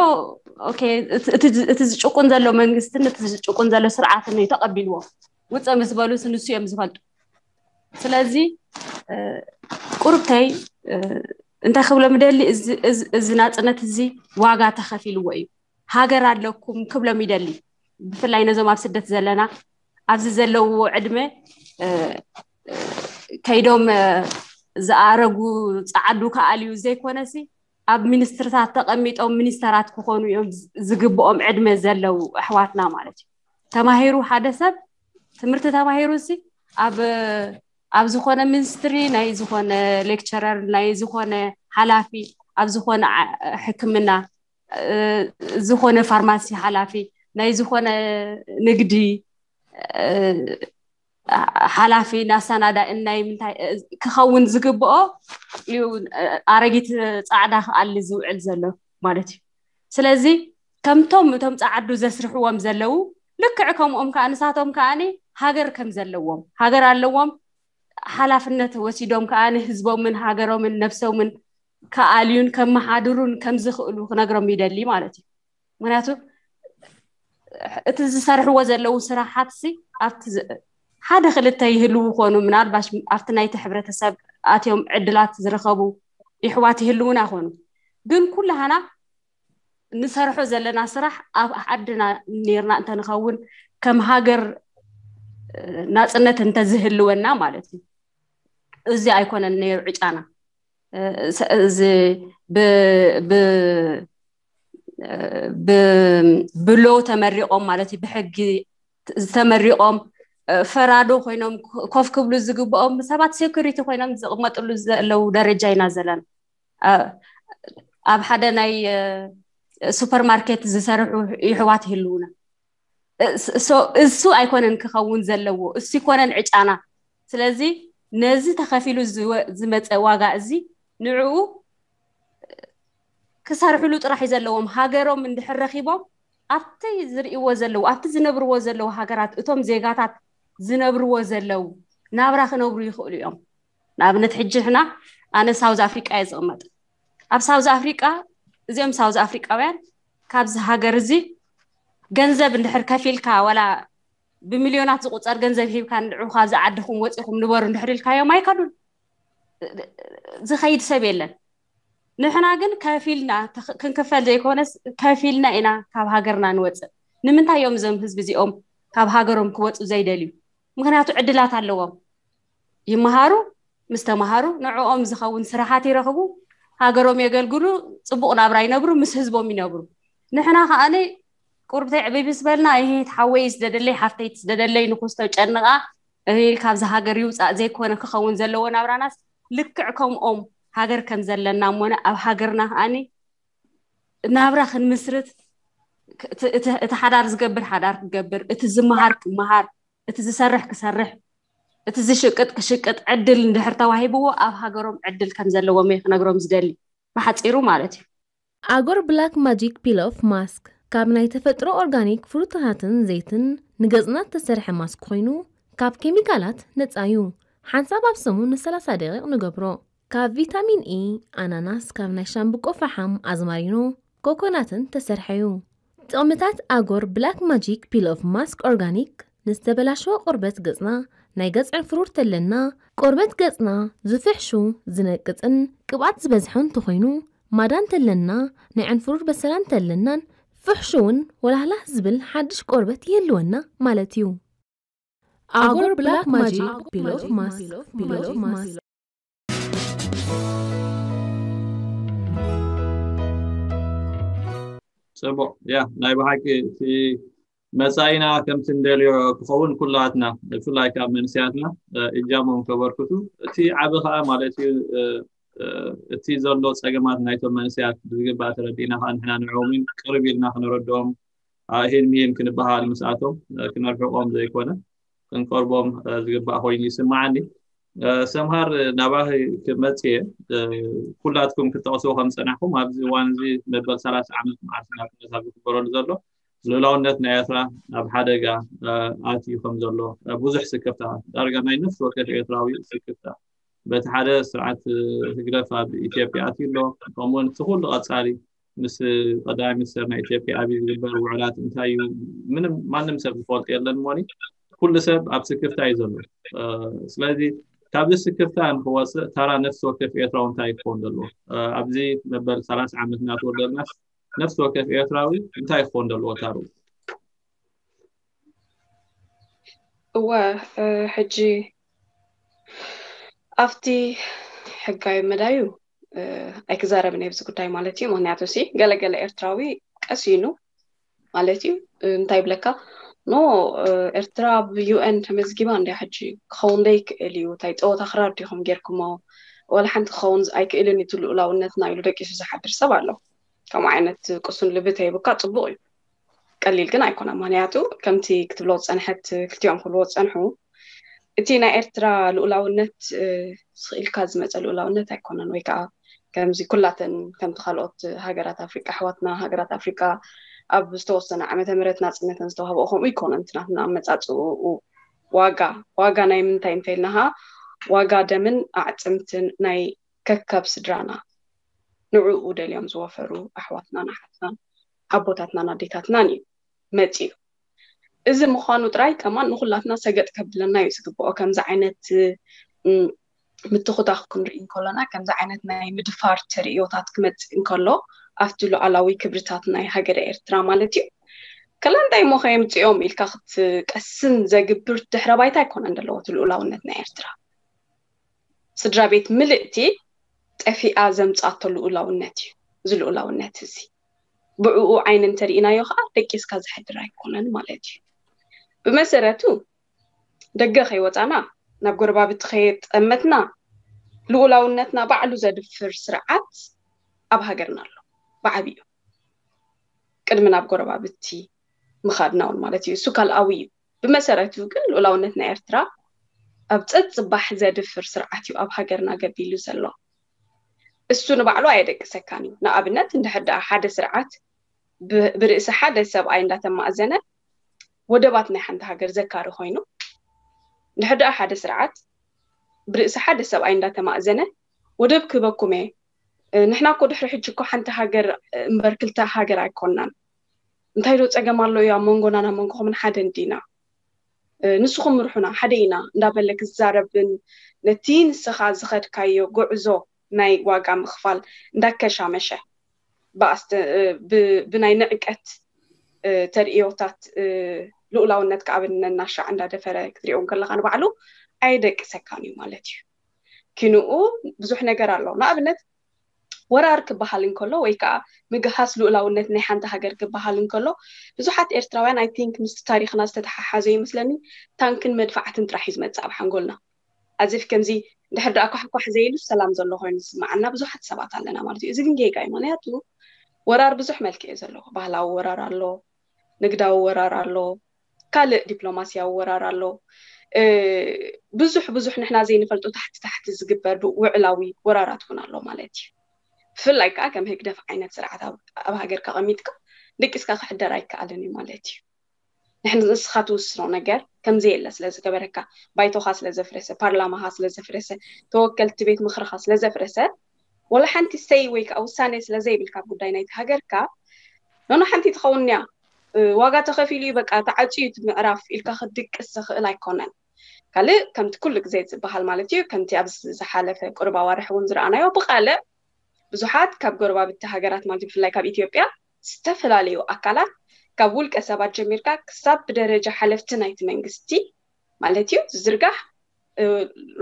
እቲ ዝጭቁን ዘሎ መንግስትን እቲ ዝጭቁን ዘሎ ስርዓትን እዩ ተቐቢልዎ ውፀ ምስ በሉስ ንሱ እዮም ዝፈልጡ ስለዚ ቁርብተይ እንታይ ክብሎ ምደሊ እዚ ናፅነት እዚ ዋጋ ተኸፊልዎ እዩ ሃገር ኣለኩም ክብሎም ይደሊ ብፍላይ ነዞም ኣብ ስደት ዘለና ኣብዚ ዘለው ዕድመ ከይዶም ዝኣረጉ ፃዓዱ ከኣልዩ ዘይኮነሲ ኣብ ሚኒስትርታት ተቐሚጦም ሚኒስተራት ክኾኑ እዮም ዝግብኦም ዕድመ ዘለው ኣሕዋትና ማለት እዩ ተማሂሩ ሓደ ሰብ ትምህርቲ ተማሂሩ ሲ ኣብ ዝኾነ ሚኒስትሪ ናይ ዝኾነ ሌክቸረር ናይ ዝኾነ ሓላፊ ኣብ ዝኾነ ሕክምና ዝኾነ ፋርማሲ ሓላፊ ናይ ዝኾነ ንግዲ ሓላፊ ናሰናዳ እናይ ምንታይ ክኸውን ዝግብኦ እዩ ኣረጊት ፃዕዳ ክኣሊ ዝውዕል ዘሎ ማለት እዩ ስለዚ ከምቶም እቶም ፃዓዱ ዘስርሕዎም ዘለው ልክዕ ከምኦም ከዓ ንሳቶም ከዓኒ ሃገር ከም ዘለዎም ሃገር ኣለዎም ሓላፍነት ወሲዶም ከዓኒ ህዝቦምን ሃገሮምን ነብሶምን ከኣልዩን ከመሓድሩን ከም ዝኽእሉ ክነግሮም ይደሊ ማለት እዩ ምክንያቱ እቲ ዝሰርሕዎ ዘለዉ ስራሓት ሲ ኣብቲ ሓደ ክልተ ይህልው ኮኑ ምናልባሽ ኣብቲ ናይቲ ሕብረተሰብ ኣትዮም ዕድላት ዝረከቡ ይሕዋት ይህልውን ኣይኮኑ ግን ኩላሃና ንሰርሖ ዘለና ስራሕ ኣብ ዓድና ኔርና እንተንኸውን ከም ሃገር ናፅነት እንተዝህልወና ማለት እዩ እዚ ኣይኮነን ነይሩ ዕጫና እዚ ብሎ ተመሪቆም ማለት እዩ ብሕጊ ዝተመሪቆም ፈራዶ ኮይኖም ኮፍ ክብሉ ዝግብኦም ሰባት ሴኩሪቲ ኮይኖም ዝቕመጥሉ ዘለው ደረጃ ኢና ዘለና ኣብ ሓደ ናይ ሱፐርማርኬት ዝሰርሑ ይሕዋት ይህልውና እሱ ኣይኮነን ክኸውን ዘለዎ እሱ ይኮነን ዕጫና ስለዚ ነዚ ተኸፊሉ ዝመፀ ዋጋ እዚ ንዕኡ ክሰርሕሉ ጥራሕ እዩ ዘለዎም ሃገሮም እንድሕር ረኪቦም ኣብቲ ዝርእይዎ ዘለው ኣብቲ ዝነብርዎ ዘለው ሃገራት እቶም ዜጋታት ዝነብርዎ ዘለው ናብራ ክነብሩ ይኽእሉ እዮም ንኣብነት ሕጂ ሕና ኣነ ሳውዝ ኣፍሪቃ እየ ዝቕመጥ ኣብ ሳውዝ ኣፍሪቃ እዚኦም ሳውዝ ኣፍሪቃውያን ካብዚ ሃገር እዚ ገንዘብ እንድሕር ከፊልካ ዋላ ብሚልዮናት ዝቁፀር ገንዘብ ሂብካ ንድዑካ ዝዓድኹም ወፂኹም ንበሩ እንድሕር ኢልካዮም ኣይከዱን ዝኸይድ ሰብ የለን ንሕና ግን ከፊልና ክንክፈል ዘይኮነስ ከፊልና ኢና ካብ ሃገርና ንወፅእ ንምንታይ እዮም እዞም ህዝቢ እዚኦም ካብ ሃገሮም ክወፁ ዘይደልዩ ምክንያቱ ዕድላት ኣለዎም ይመሃሩ ምስ ተምሃሩ ንዕኦም ዝኸውን ስራሓት ይረኽቡ ሃገሮም የገልግሉ ፅቡቅ ናብራ ይነብሩ ምስ ህዝቦም ይነብሩ ንሕና ከዓኒ ቁርብተይ ዕበይ ስበልና ይሄ ሓወይ ዝደደለይ ሓፍተይ ዝደደለይ ንኩስቶ ጨንቃ ካብዚ ሃገር ይውፃእ ዘይኮነ ክኸውን ዘለዎ ናብራናስ ልክዕ ከምኦም ሃገር ከም ዘለና ሞነ ኣብ ሃገርና ከዓኒ ናብራ ክንምስርት እቲ ሓዳር ዝገብር ሓዳር ክገብር እቲ ዝመሃር ክመሃር እቲ ዝሰርሕ ክሰርሕ እቲ ዝሽቅጥ ክሽቅጥ ዕድል እንድሕር ተዋሂብዎ ኣብ ሃገሮም ዕድል ከም ዘለዎም እየ ክነግሮም ዝደሊ ብሓፂሩ ማለት እዩ ኣጎር ብላክ ማጂክ ፒሎፍ ማስክ ካብ ናይ ተፈጥሮ ኦርጋኒክ ፍሩታታትን ዘይትን ንገፅናት ተሰርሐ ማስክ ኮይኑ ካብ ኬሚካላት ነፃ እዩ ሓንሳብ ኣብ ስሙ ን30 ደቂቕ ንገብሮ ካብ ቪታሚን ኢ e, ኣናናስ ካብ ናይ ሻምብቆ ፈሓም ኣዝማሪኖ ኮኮናትን ተሰርሐ እዩ ጥቕምታት ኣጎር ብላክ ማጂክ ፒል ኦፍ ማስክ ኦርጋኒክ ንዝተበላሸወ ቆርበት ገጽና ናይ ገጽ ዕንፍሩር ተለና ቆርበት ገጽና ዝፍሕሹ ዝነቅጽን ቅብኣት ዝበዝሐ እንተኾይኑ ማዳ እንተለና ናይ ዕንፍሩር በሰላ እንተለናን ፍሕሹ እውን ወላህላህ ዝብል ሓድሽ ቆርበት ይህልወና ማለት እዩ ኣጎር ብላክ ማጂክ ፒል ኦፍ ማስክ ፅቡቅ ያ ናይ ባሃቂ እቲ መፃኢና ከምቲ ንደልዮ ክከውን ኩላሃትና ብፍላይ ከዓ መንስያትና እጃሞም ተበርክቱ እቲ ዓበ ከዓ ማለት ዩ እቲ ዘሎ ፀገማት ናይቶም መንስያት ብዝግባእ ተረዲእና ከዓ ንሕና ንዑምን ቅርብ ኢልና ክነረድኦም ኣእህንምሂን ክንበሃል ምስኣቶም ክነርሕቆም ዘይኮነ ክንቀርቦም ዝግባእ ኮይኑ እዩስማዓኒ ሰምሃር ናባህ መፅ ኩላትኩም ክተቕስቡ ከምዝፅናሕኩም ኣብዚ እዋን እዚ መበል 3ላ ዓት መዓስናነት ዝክበረሉ ዘሎ ልዕላውነት ናይ ኤርትራ ኣብ ሓደጋ ኣትእዩ ከምዘሎ ብዙሕ ስክፍታ ዳርጋ ናይ ንፍስ ወከት ኤርትራዊ ስክፍታ በቲ ሓደ ስርዓት ህግረፍ ኣብ ኢትዮጵያ ኣትዩ ሎ ከምውን እቲ ኩሉ ቀፃሊ ምስ ቀማይ ሚኒስተር ናይ ኢትዮጵያ ኣብዩ ዝግበር ውዕላት እንታይ እዩ ማንም ሰብ ዝፈልጡ የለን ኒ ኩሉ ሰብ ኣብ ስክፍታ እዩ ዘሎ ስለዚ ካብዚ ስክፍታ ንክወፅእ ተራ ነፍሲ ወከፍ ኤርትራዊ እንታይ ክኸውን ዘለዎ ኣብዚ መበል 30 ዓመት እናተወደልና ነፍሲ ወከፍ ኤርትራዊ እንታይ ክኸውን ዘለዎ ታሩ እወ ሕጂ ኣብቲ ሕጋዊ መዳዩ ኣይክዛረብን እየ ብዚ ጉዳይ ማለት እዩ ምክንያቱ ሲ ገለገለ ኤርትራዊ ቀሲኑ ማለት እዩ እንታይ ይብለካ ኖ ኤርትራ ብዩኤን ተመዝጊባ እ ሕጂ ክኸውን ደይክእል እዩ እታይ ፀወታ ኣክራር ዲኹም ጌርኩሞ ላ ሓንቲ ክኸውን ኣይክእልን ቲ ልኡላውነት ና ኢሉ ደቂሱ ዝሓድር ሰብ ኣሎ ከምኡ ዓይነት ቅሱን ልብ ተይቡካ ፅቡቅ እዩ ቀሊል ግን ኣይኮነ ምክንያቱ ከምቲ ክትብሎ ዝፀንሐት ክልትኦም ክብዎ ዝፀንሑ እቲ ናይ ኤርትራ ልኡላውነት ዝኽእልካ ዝመፀ ልእላውነት ኣይኮነን ወይ ከዓ ከምዚ ኩላተን ከምቲካልኦት ሃገራት ፍሪ ኣሕዋትና ሃገራት ኣፍሪቃ ኣብ ዝተወሰነ ዓመተ ምህረት ናፅነትን ዝተዋህቦ ከምኡ ይኮነ እንትናትና ኣብ መፃፅኡ ዋጋ ዋጋ ናይ ምንታይ እንተይልና ከዓ ዋጋ ደምን ኣዕፅምትን ናይ ከከብ ስድራና ንዕኡ ደልዮም ዝወፈሩ ኣሕዋትናን ኣሓትናን ኣቦታትናን ኣዴታትናን እዩ መፂኡ እዚ ምኳኑ ጥራይ ከማ ንኩላትና ሰገጥ ከብለና እዩ ዝግብኦ ከምዚ ዓይነት ምትኩታክ ክንርኢ እንከሎና ከምዚ ዓይነት ናይ ምድፋር ተርእዮታት ክመፅእ እንከሎ ኣብቲ ሉዓላዊ ክብርታት ናይ ሃገረ ኤርትራ ማለት እዩ ከላ እንታይ ሞ ኸ የምፅኦም ኢልካ ክትቀስም ዘግብር ድሕረ ባይታ ኣይኮነን ዘለዎ ትልኡላውነት ናይ ኤርትራ ስድራ ቤት ምልእቲ ጠፊኣ ዘምፃቶ ልኡላውነት እዩ እዚ ልኡላውነት እዚ ብዕኡ ዓይነ እንተሪእናዮ ከዓ ደቂስካ ዝሕድር ኣይኮነን ማለት እዩ ብመሰረቱ ደገ ከይወፃና ናብ ጎረባብቲ ከየጠመትና ልኡላውነትና ባዕሉ ዘድፍር ስርዓት ኣብ ሃገርና ኣሎ ብዓብ እዩ ቅድሚ ናብ ጎረባብቲ ምኻድና እውን ማለት እዩ እሱ ካልኣዊ እዩ ብመሰረቱ ግን ልኡላውነት ናይ ኤርትራ ኣብ ፀፅባሕ ዘድፍር ስርዓት እዩ ኣብ ሃገርና ገቢሉ ዘሎ እሱ ንባዕሉ ኣየደቅሰካን እዩ ንኣብነት እንድሕር ደኣ ሓደ ስርዓት ብርእሲ ሓደ ሰብኣይ እንዳተማእዘነ ወደባት ናይ ሓንቲ ሃገር ዘካሪ ኮይኑ እንድሕር ደኣ ሓደ ስርዓት ብርእሲ ሓደ ሰብኣይ እንዳተማእዘነ ወደብ ክህበኩም እየ ንሕናኮ ድሕሪ ሕጅኮ ሓንቲ ሃገር እምበር ክልተ ሃገር ኣይኮናን እንታይ ዶ ፀገም ኣሎ እዩ ኣብ መንጎና ናብ መንጎኩምን ሓደ ንዲና ንስኹም ርሑና ሓደ ኢና እንዳበለክ ዛረብን ነቲ ንስካ ዝከድካዮ ጉዕዞ ናይ ዋጋ ምኽፋል እንዳከሻመሸ ብናይ ንዕቀት ተርእዮታት ልኡላውነት ከኣብነ እናሻዕ እዳደፈረ ክትሪእ ከለካ ንባዕሉ ኣይደቂሰካን እዩ ማለት እዩ ኪንኡ ብዙሕ ነገር ኣሎ ንኣብነት ወራር ክበሃል እንከሎ ወይ ከዓ ምግሃስ ልኡላውነት ናይ ሓንቲ ሃገር ክበሃል እንከሎ ብዙሓት ኤርትራውያን ኣይ ቲንክ ምስቲ ታሪክና ዝተተሓሓዘ ይመስለኒ ታንክን መድፋዕትን ጥራሕ እዩ ዝመፅእ ኣብ ሓንጎልና ኣዚፍ ከምዚ እንድሕር ዳኣ ኳሕኳሕ ዘይሉ ሰላም ዘሎ ኮይኑ ዝስማዓና ብዙሓት ሰባት ኣለና ማለት እዩ እዚ ግን ጌጋ እዩ ምክንያቱ ወራር ብዙሕ መልክዕ እዩ ዘለዎ ባህላዊ ወራር ኣሎ ንግዳዊ ወራር ኣሎ ካልእ ዲፕሎማስያዊ ወራር ኣሎ ብዙሕ ብዙሕ ንሕና ዘይንፈልጡ ታሕቲ ታሕቲ ዝግበር ውዕላዊ ወራራት እውን ኣሎ ማለት እዩ ብፍላይ ከዓ ከም ህግደፍ ዓይነት ስርዓት ኣብ ሃገርካ ቀሚጥካ ደቂ ስካ ክሕደር ኣይከኣልን እዩ ማለት እዩ ንሕን ንስኻ ትውስኖ ነገር ከምዘየለ ስለዝገበረካ ባይቶኻ ስለዘፍረሰ ፓርላማኻ ስለዘፍረሰ ተወከልቲ ቤት ምክርኻ ስለዘፍረሰ ወላ ሓንቲ ሰይ ወይ ከዓ ውሳነ ስለዘይብልካ ኣብ ጉዳይ ናይቲ ሃገርካ ኖኖ ሓንቲ ትኸውን እያ ዋጋ ተኸፊሉ እዩ በቃ ተዓፅዩ እቲ ምዕራፍ ኢልካ ክድቅስ ዝኽእል ኣይኮነን ካልእ ከምቲ ኩሉ ግዜ ዝበሃል ማለት እዩ ከምቲ ኣብ ዝሓለፈ ቁርባ ዋርሒ እውን ዝረኣናዮ ብቃልእ ብዙሓት ካብ ጎረባብቲ ሃገራት ማለት ብፍላይ ካብ ኢትዮጵያ ዝተፈላለዩ ኣካላት ካብ ውልቀ ሰባት ጀሚርካ ክሳብ ብደረጃ ሓለፍቲ ናይቲ መንግስቲ ማለት እዩ ዝዝርጋሕ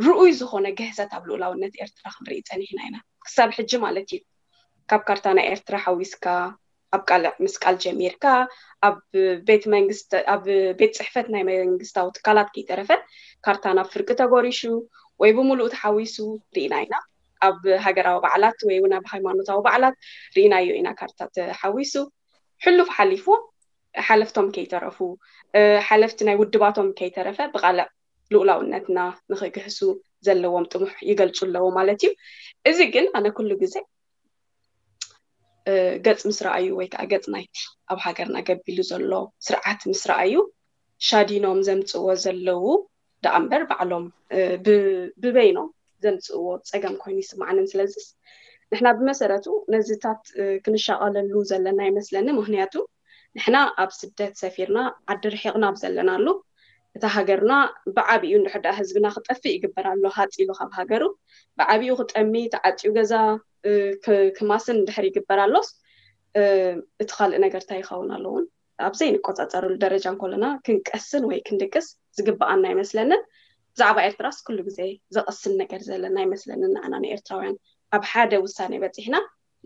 ርኡይ ዝኮነ ገህሰት ኣብ ልኡላውነት ኤርትራ ክንርኢ ፀኒሕና ኢና ክሳብ ሕጂ ማለት እዩ ካብ ካርታ ናይ ኤርትራ ሓዊስካ ኣብ ቃልዕ ምስቃል ጀሚርካ ኣብ ቤት ኣብ ቤት ፅሕፈት ናይ መንግስታዊ ትካላት ከይተረፈ ካርታ ናብ ፍርቂ ተጎሪሹ ወይ ብምሉእ ተሓዊሱ ርኢና ኢና ኣብ ሃገራዊ በዓላት ወይ እውን ኣብ ሃይማኖታዊ በዓላት ርኢናዮ ኢና ካርታት ሓዊሱ ሕሉፍ ሓሊፉ ሓለፍቶም ከይተረፉ ሓለፍቲ ናይ ውድባቶም ከይተረፈ ብቓልዕ ልኡላውነትና ንክግህሱ ዘለዎም ጥሙሕ ይገልፁ ኣለዎ ማለት እዩ እዚ ግን ኣነ ኩሉ ግዜ ገፅ ምስ ረኣዩ ወይ ከዓ ገፅ ናይቲ ኣብ ሃገርና ገቢሉ ዘሎ ስርዓት ምስ ረኣዩ ሻዲኖም ዘምፅዎ ዘለው ዳኣ እምበር ባዕሎም ብበይኖም ዘምፅእዎ ፀገም ኮይኑ ይስማዓንን ስለዚ ንሕና ብመሰረቱ ነዚታት ክንሻቀለሉ ዘለና ኣይመስለኒ ምክንያቱ ንሕና ኣብ ስደት ሰፊርና ዓዲ ርሒቕና ብዘለና ኣሎ እታ ሃገርና ብዓብኡ እንድሕር ህዝብና ክጠፊ ይግበር ኣሎ ሃፂሉ ካብ ሃገሩ ብዓብኡ ክጠሚ ተዓፂኡ ገዛ ክማስን እንድሕር ይግበር ኣሎስ እቲ ካልእ ነገርታ ይኸውን ኣለውን ኣብዘይ ንቆፃፀረሉ ደረጃ እንከለና ክንቀስን ወይ ክንድቅስ ዝግበኣና ይመስለንን ብዛዕባ ኤርትራ ኩሉ ግዜ ዘቐስል ነገር ዘለና ይመስለኒና ኣናን ኤርትራውያን ኣብ ሓደ ውሳነ በፂሕና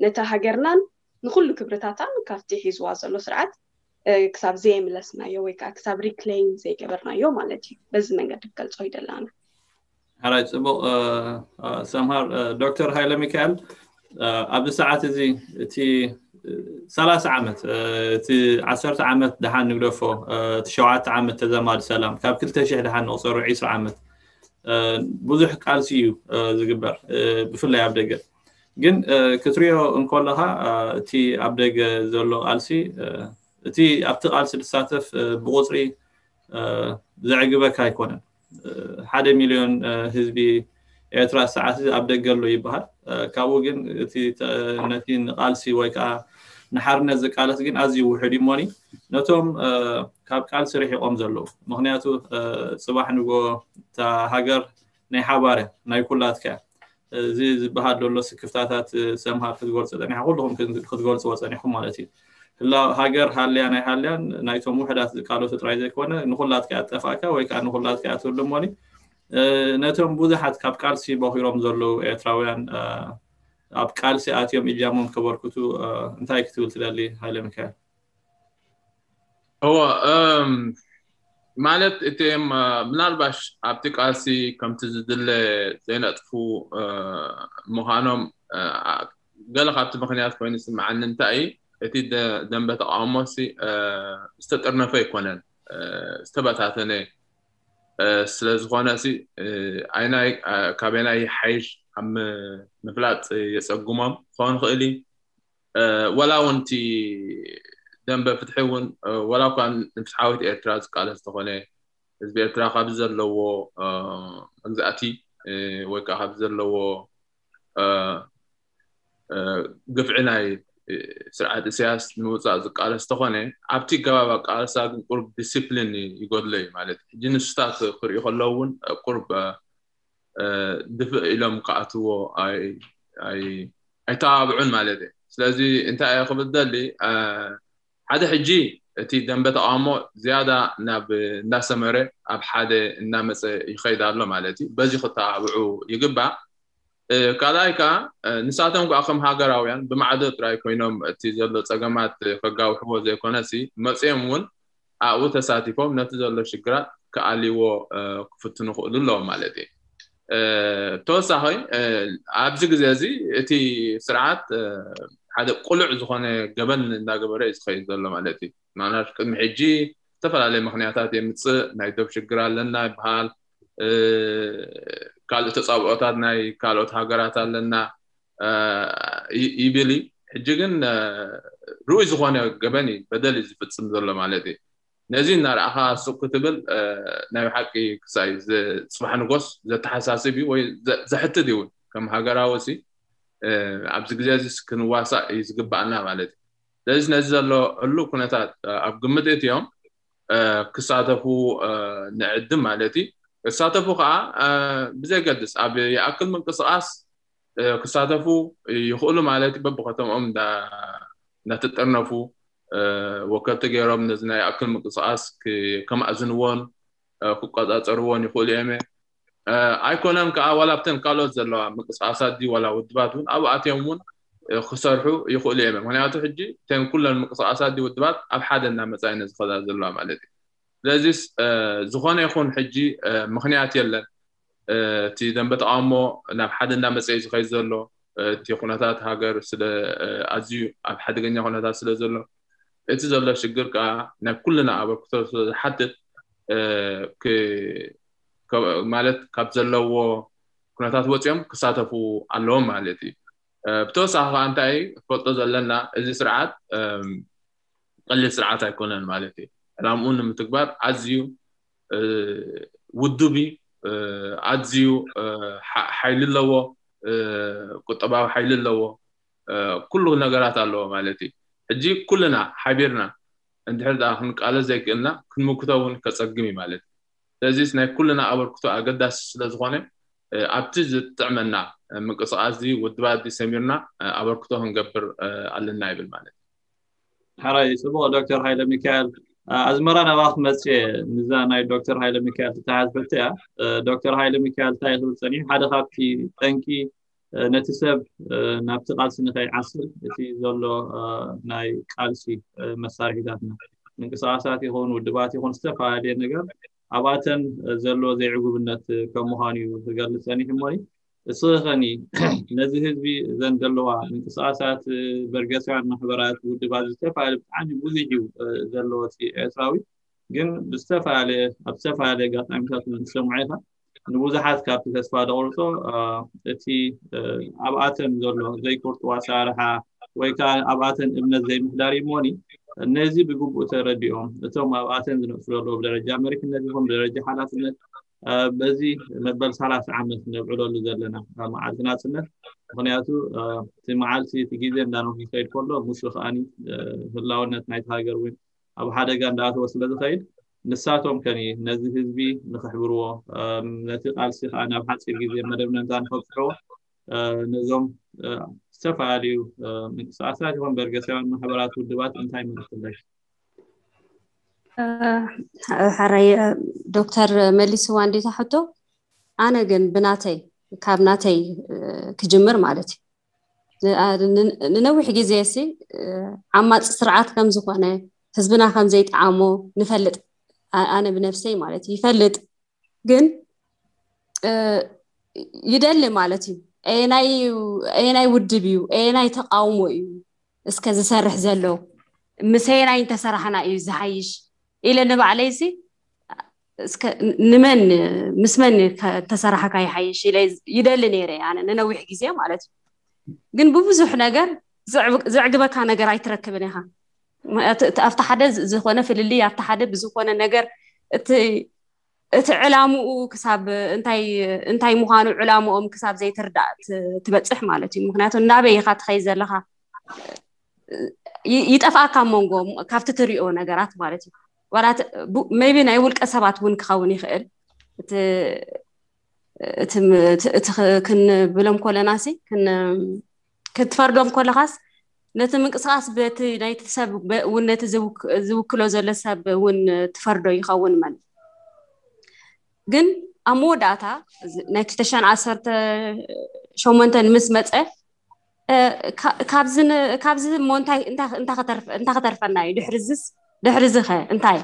ነታ ሃገርናን ንኩሉ ክብርታታን ካብቲ ሒዝዋ ዘሎ ስርዓት ክሳብ ዘየምለስናዮ ወይ ከዓ ክሳብ ሪክሌይም ዘይገበርናዮ ማለት እዩ በዚ መንገዲ ክገልፆ ይደላና ሓራይ ፅቡቅ ሰምሃር ዶክተር ሃይለ ሚካኤል ኣብዚ ሰዓት እዚ እቲ ሰላሳ ዓመት እቲ ዓሰርተ ዓመት ድሓን ንግደፎ እቲ ሸውዓተ ዓመት ተዘማዲ ሰላም ካብ ክልተ ሽሕ ድሓን ንቕፀሩ ዒስራ ዓመት ብዙሕ ቃልሲ እዩ ዝግበር ብፍላይ ኣብ ደገ ግን ክትሪዮ እንከለካ እቲ ኣብ ደገ ዘሎ ቃልሲ እቲ ኣብቲ ቃልሲ ዝሳተፍ ብቁፅሪ ዘዕግበካ ኣይኮነን ሓደ ሚሊዮን ህዝቢ ኤርትራ ሰዓት ኣብ ደገ ኣሎ ይበሃል ካብኡ ግን እቲ ነቲ ንቃልሲ ወይ ከዓ ንሓርነት ዝቃለስ ግን ኣዝዩ ውሕድ ሞኒ ነቶም ካብ ቃል ስርሒቆም ዘለዉ ምክንያቱ ፅባሕ ንጎ እታ ሃገር ናይ ሓባር ናይ ኩላትከ እዚ ዝበሃል ዘሎ ስክፍታታት ሰምሃር ክትገልፆ ፀኒሕ ኩልኩም ክትገልፅዎ ፀኒሑ ማለት እዩ ሃገር ሃልያ ናይ ሃልያን ናይቶም ውሕዳት ዝቃለሱ ጥራይ ዘይኮነ ንኩላትከያ ጠፋእካ ወይከዓ ንኩላትከያ ሞኒ ነቶም ብዙሓት ካብ ቃልሲ በኪሮም ዘለዉ ኤርትራውያን ኣብ ቃልሲ ኣትዮም እጃሞም ከበርክቱ እንታይ ክትብል ትደሊ ሃይለ ሚካኤል هو ማለት እትም ምናልባሽ ኣብቲ ቃልሲ ከምቲ ዝድለ ዘይነጥፉ ምዃኖም ገለ ካብቲ ምክንያት ኮይኑ ስምዓኒ እንታይ እዩ እቲ ደንበ ተቃውሞሲ ዝተጠርነፈ ይኮነን ዝተበታተነ እዩ ስለዝኾነ እዚ ዓይናይ ካበይናይ ሓይሽ ኣብ ምፍላጥ የፀጉሞም ክኾን ክእል ወላ እውን እቲ ደንበ ፍትሒ እውን ወላ እኳ ንፍትሓዊት ኤርትራ ዝቃለ ዝተኾነ ህዝቢ ኤርትራ ካብ ዘለዎ መግዛእቲ ወይ ከዓ ካብ ዘለዎ ግፍዒ ናይ ስርዓት እስያስ ንምውፃእ ዝቃለስ ዝተኾነ ኣብቲ ገባብ ኣቃልሳ ግን ቁርብ ዲስፕሊን ይጎድሎ እዩ ማለት እዩ ሕጂ ንስታት ክሪኡ ከለዉ እውን ቁርብ ድፍእ ኢሎም ክኣትዎ ኣይተባብዑን ማለት እዩ ስለዚ እንታይ እየ ክብል ደሊ ሓደ ሕጂ እቲ ደንበ ተቃውሞ ዝያዳ ናብ እንዳሰመረ ኣብ ሓደ እናመፀ ይኸይድ ኣሎ ማለት እዩ በዚ ክተባብዑ ይግባእ ካልኣይ ከዓ ንሳቶም ከዓ ከም ሃገራውያን ብማዕደ ጥራይ ኮይኖም እቲ ዘሎ ፀገማት ከጋውሕዎ ዘይኮነ ሲ መፅኦም እውን ኣብኡ ተሳቲፎም ነቲ ዘሎ ሽግራት ክኣልይዎ ክፍትኑ ክእሉ ኣለዎም ማለት እዩ ብተወሳኺ ኣብዚ ግዜ እዚ እቲ ስርዓት ሓደ ቁሉዕ ዝኾነ ገበን እንዳገበረ እዩ ዝኸይድ ዘሎ ማለት እዩ ምክንያቱ ቅድሚ ሕጂ ዝተፈላለየ ምክንያታት የምፅእ ናይ ዶብ ሽግር ኣለና ይበሃል ካልእ ተፃውዖታት ናይ ካልኦት ሃገራት ኣለና ይብል ሕጂ ግን ርኡይ ዝኮነ ገበን እዩ በደል እዩ ዝፍፅም ዘሎ ማለት እዩ ነዚ እናርኣካ ሱቅ ክትብል ናይ ሓቂ ክሳይ ፅባሕ ንጎስ ዘተሓሳስብ እዩ ወይ ዘሕትት እውን ከም ሃገራዊ ሲ ኣብዚ ግዜ እዚ ክንዋሳእ እዩ ዝግባኣልና ማለት እዩ ስለዚ ነዚ ዘሎ ሕሉ ኩነታት ኣብ ግምት እትዮም ክሳተፉ ንዕድም ማለት እዩ كساتفو خا آه بزي قدس أبي يأكل من قصاص آه إيه، كساتفو يخولو مالاتي ببقاتهم أم دا نتترنفو آه وقت تجرب نزنا يأكل من قصاص كم أزنوان آه كقد أتروان يخول يمي آه أيكونام كا ولا بتن قالو زلوا من قصاصات دي ولا ودباتون أو أتيمون إيه، خسرحو يخول يمي من يعطي حجي تن كل المقصاصات دي ودبات أبحاد النامة زين زخدا زلوا مالاتي ስለዚ ዝኾነ ይኹን ሕጂ ምክንያት የለን እቲ ደንበ ተቃሞ ናብ ሓደ እናመፅ ዝኸይ ዘሎ እቲ ኩነታት ሃገር ስኣዝ ኣብ ሓደገኛ ኩነታት ስለዘሎ እቲ ዘሎ ሽግር ከዓ ናይ ኩሉና ኣበልክተዝሓትትማለት ካብ ዘለዎ ኩነታት ወፂኦም ክሳተፉ ኣለዎም ማለት እዩ ብተወሳኪ ከዓ እንታይ ክፈልጦ ዘለና እዚ ስርዓት ቀሊል ስርዓት ኣይኮነን ማለት እዩ رامون متكبار عزيو أه ودبي أه عزيو أه حيل لوا قطبا حيل لوا كل نجارات الله مالتي حجي كلنا حبيرنا እንድሕር ደኣ ክንቃለ ዘይክእልና ክንምክቶ እውን ከፀግም እዩ ማለት እዩ ስለዚ ናይ ኩልና ኣበርክቶ ኣገዳሲ ስለዝኾነ ኣብቲ ዝጥዕመና ምንቅስቃስ ውድባት ሰሚርና ኣበርክቶ ክንገብር ኣለና ይብል ማለት እዩ ሓራይ ፅቡቅ ዶክተር ሃይለ ሚካኤል ኣዝመራ ናባክ መፅአ ንዛ ናይ ዶክተር ሃይለ ሚካኤል ተተሓዝበት እያ ዶክተር ሃይለ ሚካኤል እንታይ ክብል ፀኒሑ ሓደ ካብቲ ጠንቂ ነቲ ሰብ ናብቲ ቃልሲ ንከይዓስል እቲ ዘሎ ናይ ቃልሲ መሳርሒታትና ምንቅስቃሳት ይኹን ውድባት ይኹን ዝተፈላለየ ነገር ኣብኣተን ዘለዎ ዘይዕጉብነት ከም ምኳኑ እዩ ዝገልፅ ፀኒሕ እሞኒ صخني نزه بي زندلوا انقصاصات برجس عن محبرات ود بعض استفع عن بوزيجو زندلوا في إسرائيل جن بستفع على بستفع على قطع مثلا من سمعها نبوذ حد كاب في أسفار دولته تي أبعتن زندلوا زي كرت وسارها ويكا أبعتن ابن زي مداري موني النزي بيجوب أتربيهم أتوم أبعتن زنفرلو بدرجة أمريكا نزيهم بدرجة حالات በዚ መበል ሳላስ ዓመት ነብዕለሉ ዘለና መዓልትና ናፅነት ምክንያቱ እቲ መዓልቲ እቲ ግዜ እንዳኖ ይከይድ ከሎ ሙሹ ከዓኒ ህላውነት ናይቲ ሃገር እውን ኣብ ሓደጋ እንዳኣተወ ስለዝኸይድ ንሳቶም ከኒ ነዚ ህዝቢ ንክሕብርዎ ነቲ ቃልሲ ከዓ ኣብ ሓፂር ግዜ መደብነንታ ንከብፅሕዎ ነዞም ዝተፈላለዩ ምንቅስቃሳት ይኹን በርገሰብን ማሕበራት ውድባት እንታይ መልክትለሽ ሓራይ ዶክተር መሊስዋ እንዴታ ሕቶ ኣነ ግን ብናተይ ካብ ናተይ ክጅምር ማለት እዩ ንነዊሕ ግዜ ሲ ዓማፅ ስርዓት ከም ዝኮነ ህዝብና ከም ዘይጠዓሞ ንፈልጥ ኣነ ብነፍሰይ ማለት እዩ ይፈልጥ ግን ይደሊ ማለት እዩ ኣየናይ ውድብ እዩ ኣየናይ ተቃውሞ እዩ እስከ ዝሰርሕ ዘሎ ምሰየናይ እንተሰራሕና እዩ ዝሓይሽ إلى نبع ليسي نمن مسمن ተሰራሓ ካይሓይሽ ኢለ ይደሊ ነይረ ኣነ ንነዊሕ ግዜ ማለት እዩ ግን ብብዙሕ ነገር ዘዕግበካ ነገር ኣይትረክብን ኢኻ ኣብቲ ሓደ ዝኾነ ፍልሊ ኣብቲ ሓደ ብዝኾነ ነገር እቲ እቲ ዕላምኡ ክሳብ እንታይ ምዃኑ ዕላምኦም ክሳብ ዘይትርዳእ ትበፅሕ ማለት እዩ ምክንያቱ እናበይኻ ትኸይ ዘለካ ይጠፋእካ መንጎ ካብቲ ትሪኦ ነገራት ማለት እዩ ዋላት መይቢ ናይ ውልቀ ሰባት እውን ክኸውን ይኽእል እቲ ክንብሎም ኮለናሲ ክትፈርዶም ኮለኻስ ነቲ ምንቅስቃስ በቲ ናይቲ ሰብ እውን ነቲ ዝውክሎ ዘሎ ሰብ እውን ትፈርዶ ይኸውን ማለት ግን ኣብ መወዳእታ ናይ 218 ምስ መፀ ካብዚ ሞ እንታይ ክተርፈና እዩ ድሕሪ ዝስ ድሕሪ እዚ ኸ እንታይ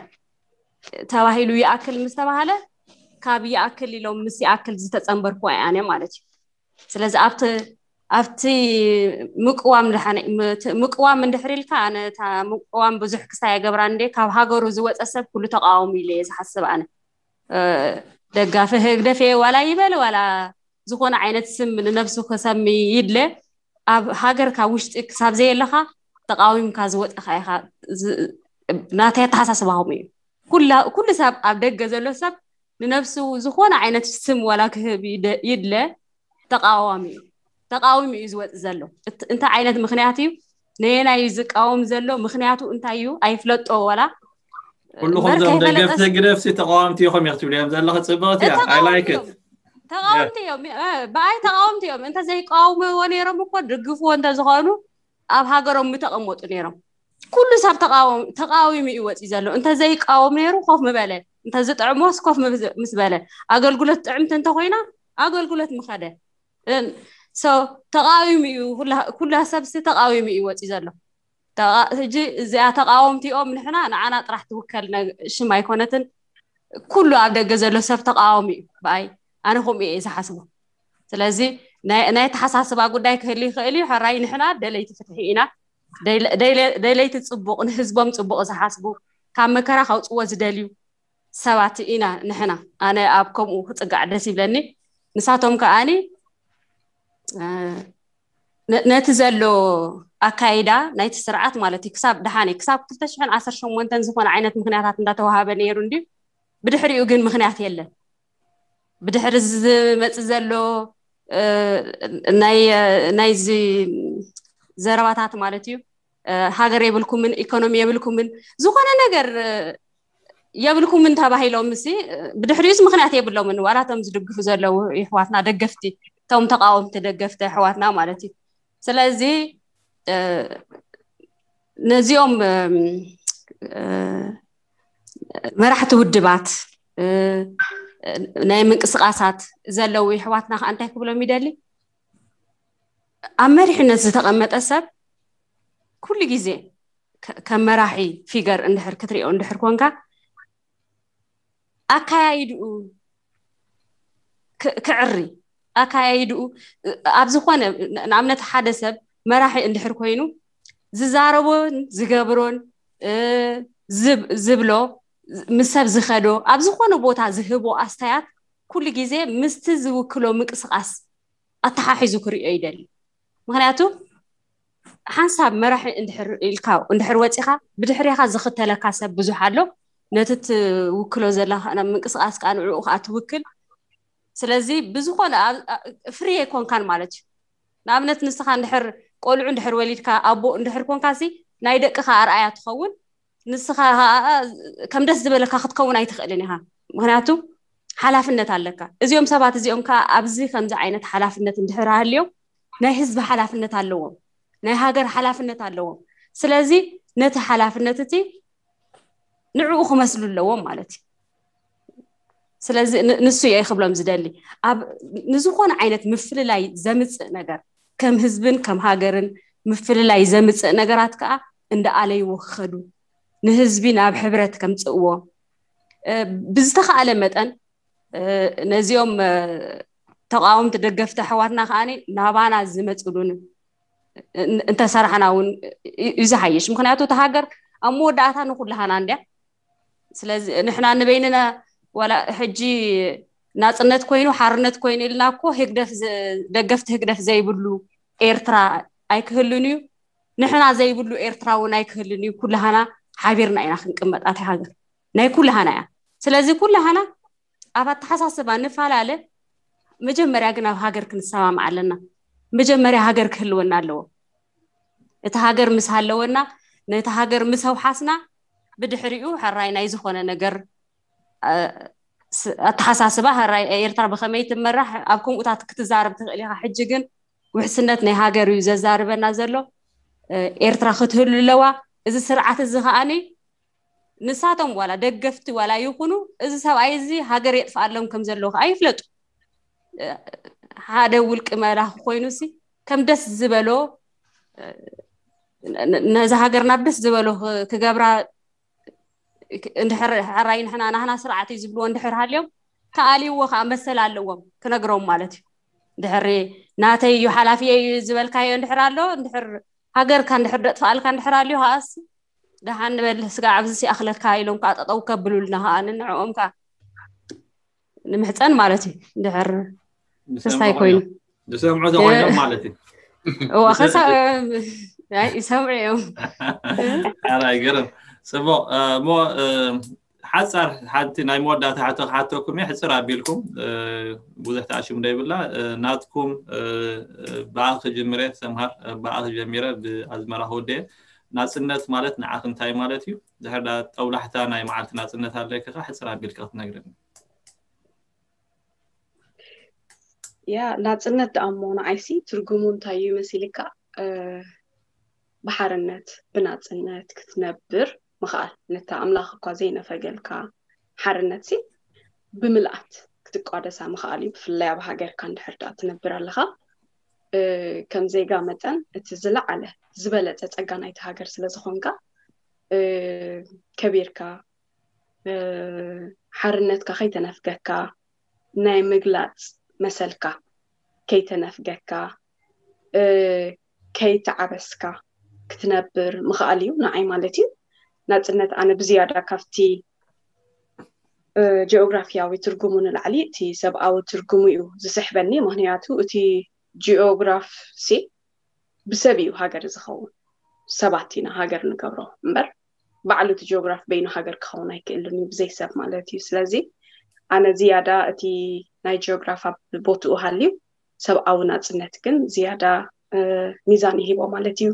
ተባሂሉ ይኣክል ምስ ተባሃለ ካብ ይኣክል ኢሎም ምስ ይኣክል ዝተፀንበርኩ ኣነ ማለት እዩ ስለዚ ኣብቲ ኣብቲ ምቅዋም እንድሕሪ ኢልካ ኣነ እታ ምቅዋም ብዙሕ ክስታይ ገብራን ደ ካብ ሃገሩ ዝወፀ ሰብ ኩሉ ተቃወሙ ኢለ የ ዝሓስብ ኣነ ደጋፊ ህግደፌ ዋላ ይበል ዋላ ዝኾነ ዓይነት ስም ንነብሱ ክሰሚ ይድለ ኣብ ሃገርካ ውሽጢ ክሳብ ዘየለካ ተቃዊምካ ዝወፀካ ኢካ ናተይ ኣተሓሳስባ ከምኡ እዩ ኩሉ ሰብ ኣብ ደገ ዘሎ ሰብ ንነብሱ ዝኾነ ዓይነት ስም ዋላ ክህብ ይድለ ተቃዋሚ እዩ ተቃዊሚ እዩ ዝወፅእ ዘሎ እንታይ ዓይነት ምክንያት እዩ ነየናይ ዝቃወም ዘሎ ምክንያቱ እንታይ እዩ ኣይፍለጦ ዋላ كلكم زم دقفتي قدفتي تقاومتي يوم يكتب لي امزال لك صبغتي اي لايك ات تقاومتي يوم اه، باي تقاومتي يوم انت زي قاومه ونيرم اكو دقفو انت زخانو نيرم ኩሉ ሰብ ተቃዊሙ እዩ ወፂኡ ዘሎ እንተዘይቃወም ነይሩ ኮፍ ምበለ እንተዝጥዕሞስ ኮፍ ምስ በለ ኣገልግሎት ጥዕምቲ እንተኮይና ኣገልግሎት ምኸደ ተቃዊሙ እዩ ኩላ ሰብሲ ተቃዊሙ እዩ ወፂኡ ዘሎ ሕጂ እዚኣ ተቃወምቲኦም ንሕና ንዓና ጥራሕ ትውከል ሽም ኣይኮነትን ኩሉ ኣብ ደገ ዘሎ ሰብ ተቃወሚ እዩ ብኣይ ኣነ ከምኡ እየ ዝሓስቦ ስለዚ ናይ ተሓሳስባ ጉዳይ ክህሊ ይኽእል እዩ ሕራይ ንሕና ደለይቲ ፍትሒ ኢና ደይለይቲ ፅቡቕ ንህዝቦም ፅቡቕ ዝሓስቡ ካብ መከራ ካውፅዎ ዝደልዩ ሰባት ኢና ንሕና ኣነ ኣብ ከምኡ ክፅጋዕ ደስ ይብለኒ ንሳቶም ከዓኒ ነቲ ዘሎ ኣካይዳ ናይቲ ስርዓት ማለት እዩ ክሳብ ድሓነ ክሳብ 218 ዝኾነ ዓይነት ምክንያታት እንዳተዋሃበ ነይሩ እንዲ ብድሕሪኡ ግን ምክንያት የለን ብድሕሪ ዝመፅእ ዘሎ ናይዚ ዘረባታት ማለት እዩ ሃገር የብልኩምን ኢኮኖሚ የብልኩምን ዝኾነ ነገር የብልኩምን ተባሂሎም ምስ ብድሕሪኡስ ምክንያት የብሎምን ዋላቶም ዝድግፉ ዘለው ኣሕዋትና ደገፍቲ እቶም ተቃወምቲ ደገፍቲ ኣሕዋትና ማለት እዩ ስለዚ ነዚኦም መራሕቲ ውድባት ናይ ምንቅስቃሳት ዘለው ኣሕዋትና ከዓ እንታይ ክብሎም ይደሊ ኣብ መሪሕነት ዝተቐመጠ ሰብ ኩሉ ግዜ ከም መራሒ ፊገር እንድሕር ክትሪኦ እንድሕር ኮንካ ኣካያይድኡ ክዕሪ ኣካያይድኡ ኣብ ዝኾነ ንኣብነት ሓደ ሰብ መራሒ እንድሕር ኮይኑ ዝዛረቦን ዝገብሮን ዝብሎ ምስ ሰብ ዝኸዶ ኣብ ዝኾነ ቦታ ዝህቦ ኣስታያት ኩሉ ግዜ ምስቲ ዝውክሎ ምቅስቃስ ኣተሓሒዙ ክሪኦ ይደሊ ምክንያቱ ሓንሳብ መራሒ ኢልካ እንድሕር ወፂኻ ብድሕሪኻ ዝኽተለካ ሰብ ብዙሕ ኣሎ ነቲ ትውክሎ ዘለካ ናብ ምንቅስቃስ ከዓ ንዕኡ ከዓ ትውክል ስለዚ ብዝኮነ ፍርየ ኮንካን ማለት እዩ ንኣብነት ንስኻ እንድሕር ቆልዑ እንድሕር ወሊድካ ኣቦ እንድሕር ኮንካ ኮንካሲ ናይ ደቅካ ኣርኣያ ትኸውን ንስኻ ከዓ ከም ደስ ዝበለካ ክትከውን ኣይትኽእልን ኢኻ ምክንያቱ ሓላፍነት ኣለካ እዚኦም ሰባት እዚኦም ከዓ ኣብዚ ከምዚ ዓይነት ሓላፍነት እንድሕር ሃልዮም ናይ ህዝቢ ሓላፍነት ኣለዎም ናይ ሃገር ሓላፍነት ኣለዎም ስለዚ ነቲ ሓላፍነት እቲ ንዕኡ ክመስሉ ኣለዎም ማለት እዩ ስለዚ ንሱ እየ ክብሎም ዝደሊ ኣብ ንዝኾነ ዓይነት ምፍልላይ ዘምፅእ ነገር ከም ህዝብን ከም ሃገርን ምፍልላይ ዘምፅእ ነገራት ከዓ እንዳኣለይዎ ክኸዱ ንህዝቢ ናብ ሕብረት ከምፅእዎ ብዝተኸኣለ መጠን ነዚኦም ተቃወምቲ ደገፍቲ ኣሕዋትና ከዓኒ ናባና ዝመፅሉን እንተሰርሕና እውን እዩ ዝሓይሽ ምክንያቱ እቲ ሃገር ኣብ መወዳእታ ንኩላሃና እንድያ ስለዚ ንሕና ንበይንና ዋላ ሕጂ ናፅነት ኮይኑ ሓርነት ኮይኑ ኢልና ኮ ህግደፍ ደገፍቲ ህግደፍ ዘይብሉ ኤርትራ ኣይክህልን እዩ ንሕና ዘይብሉ ኤርትራ እውን ኣይክህልን እዩ ኩላሃና ሓቢርና ኢና ክንቅመጣት ሃገር ናይ ኩላሃና እያ ስለዚ ኩላሃና ኣብ ኣተሓሳስባ ንፈላለ መጀመርያ ግን ኣብ ሃገር ክንሰማማዕ ኣለና መጀመርያ ሃገር ክህልወና ኣለዎ እቲ ሃገር ምስ ሃለወና ነቲ ሃገር ምስ ኣውሓስና ብድሕሪኡ ሕራይ ናይ ዝኮነ ነገር ኣተሓሳስባ ሕራይ ኤርትራ ብከመይ ትመራሕ ኣብ ከምኡታት ክትዛርብ ትኽእል ኢካ ሕጂ ግን ውሕስነት ናይ ሃገር እዩ ዘዛርበና ዘሎ ኤርትራ ክትህሉ ኣለዋ እዚ ስርዓት እዚ ከዓኒ ንሳቶም ዋላ ደገፍቲ ዋላ ይኹኑ እዚ ሰብኣይ እዚ ሃገር የጥፋ ኣሎም ከም ዘለዎ ከዓ ይፍለጡ ሓደ ውልቂ መላኽ ኮይኑ ሲ ከም ደስ ዝበሎ ነዚ ሃገር ናብ ደስ ዝበሎ ክገብራ እንድሕር ሕራይ ንሕና ናህና ስርዓት እዩ ዝብልዎ እንድሕር ሃልዮም ተኣልይዎ ከዓ መሰል ኣለዎም ክነግሮም ማለት እዩ እንድሕሪ ናተይ እዩ ሓላፍየ እዩ ዝበልካዮ እንድሕር ኣሎ እንድሕር ሃገርካ እንድሕር ደጥፋኣልካ እንድሕር ኣልዮ ከዓስ ደሓ ንበል ስጋዕ ኣብዚ ሲኣክለልካ ኢሎም ከዓ ጠጠው ከብሉልና ከዓ ንንዕኦም ከዓ ንምሕፀን ማለት እዩ እንድሕር حصر حتى ناي مودا تحت حتكم يحصر ابيلكم آه، بوزه تاعشم داي بلا آه، ناتكم آه، بعد جمره سمهر بعد جمره بازمرا هودي ناصنت مالت نعاخن تاي مالت يو زهر دا طولحتا ناي معناتنا ناصنت عليك حصر ابيلك تنغرني ያ ላፅነት ደኣ ሞ ንዓይሲ ትርጉሙ እንታይ እዩ መሲልካ ብሓርነት ብናፅነት ክትነብር ምክኣል ነታ ኣምላኽ እኳ ዘይነፈገልካ ሓርነት ሲ ብምልኣት ክትቋደሳ ምክኣል እዩ ብፍላይ ኣብ ሃገርካ እንድሕር ትነብር ኣለካ ከም ዜጋ መጠን እቲ ዝለዓለ ዝበለፀ ፀጋ ናይቲ ሃገር ስለዝኮንካ ከቢርካ ሓርነትካ ከይተነፍገካ ናይ ምግላፅ መሰልካ ከይተነፍገካ ከይተዓበስካ ክትነብር ምክኣል እዩ ንዓይ ማለት እዩ ናፅነት ኣነ ብዝያዳ ካብቲ ጂኦግራፍያዊ ትርጉሙ ንላዕሊ እቲ ሰብኣዊ ትርጉሙ እዩ ዝስሕበኒ ምኽንያቱ እቲ ጂኦግራፍሲ ብሰብ እዩ ሃገር ዝኸውን ሰባት ኢና ሃገር ንገብሮ እምበር ባዕሉ እቲ ጂኦግራፍ በይኖ ሃገር ክኸውን ኣይክእልን ብዘይ ሰብ ማለት እዩ ስለዚ ኣነ ዝያዳ እቲ ናይ ጂኦግራፍ ኣብ ቦትኡ ሃልዩ ሰብኣዊ ናፅነት ግን ዝያዳ ሚዛን ይሂቦ ማለት እዩ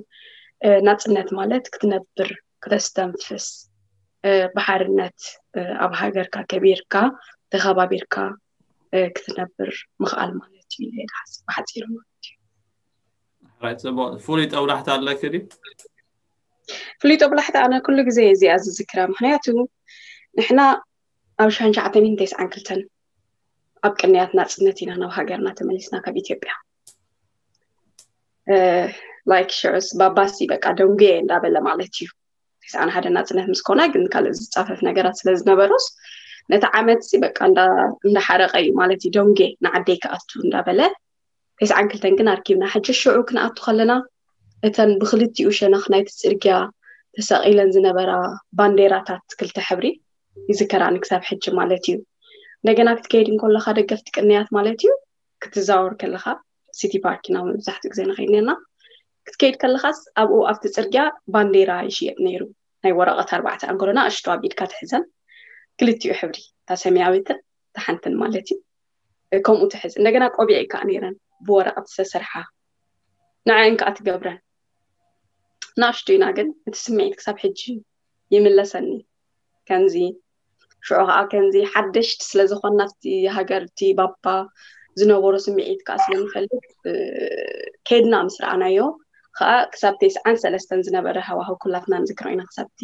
ናፅነት ማለት ክትነብር ክተስተንፍስ ብሓርነት ኣብ ሃገርካ ከቢርካ ተኸባቢርካ ክትነብር ምኽኣል ማለት እዩ ብሓፂሩ ማለት እዩ ሕራይ ፅቡቅ ፍሉይ ጠብላሕቲ ኣለክ ድ ፍሉይ ጠብላሕቲ ኣነ ኩሉ ግዜ እዚኣ ዝዝክራ ምክንያቱ ንሕና ኣብ 992 ኣብ ቅንያት ናፅነት ኢና ናብ ሃገርና ተመሊስና ካብ ኢትዮጵያ ላይ ሽዑስ ባባስ በ ደንጌ እንዳበለ ማለት እዩ ተስ ሓደ ናፅነት ምስ ኮና ግን ካልእ ፃፈፍ ነገራት ስለዝነበሮስ ነቲ ዓመት በ እንዳሓረቀ እዩ ማለት እዩ ደንጌ ንዓደይ ክኣቱ እንዳበለ ተስዓን ክልተን ግን ኣርኪብና ሕጀ ሽዑ ክንኣቱ ከለና እተን ብክልቲኡ ሸነክ ናይቲ ፅርግያ ተሰቒለን ዝነበራ ባንዴራታት ክልተ ሕብሪ ይዚከራኒ ክሳብ ሕጂ ማለት እዩ እንደገና ክትከይድ እንከለካ ደገፍቲ ቅንያት ማለት እዩ ክትዛወር ከለካ ሲቲ ፓርክ ኢና መብዛሕትኡ ግዜ ንኸይድ ክትከይድ ከለካስ ኣብኡ ኣብቲ ፅርግያ ባንዴራ ይሽየጥ ነይሩ ናይ ወረቐት ኣርባዕተ ኣንጎሎና እሽቶ ኣቢድካ ትሕዘን ክልትኡ ሕብሪ እታ ሰማያዊትን ተሓንትን ማለት እዩ ከምኡ ትሕዝ እንደገና ቆቢዕ ከዓ ነይረን ብወረቐት ዝተሰርሓ ንዓይን ከዓ ትገብረን ንኣሽቱ ኢና ግን እቲ ስምዒት ክሳብ ሕጂ ይምለሰኒ ከምዚ ሽዑ ከዓ ከምዚ ሓደሽቲ ስለ ዝኮንናብቲ ሃገርቲ ባፓ ዝነበሮ ስምዒት ካዓ ስለምክእል ከይድና ምስ ርኣናዮ ከዓ ክሳብቲ ስዓን ሰለስተን ዝነበረ ሃዋህ ኩላፍና ንዚክር ኢና ክሳብቲ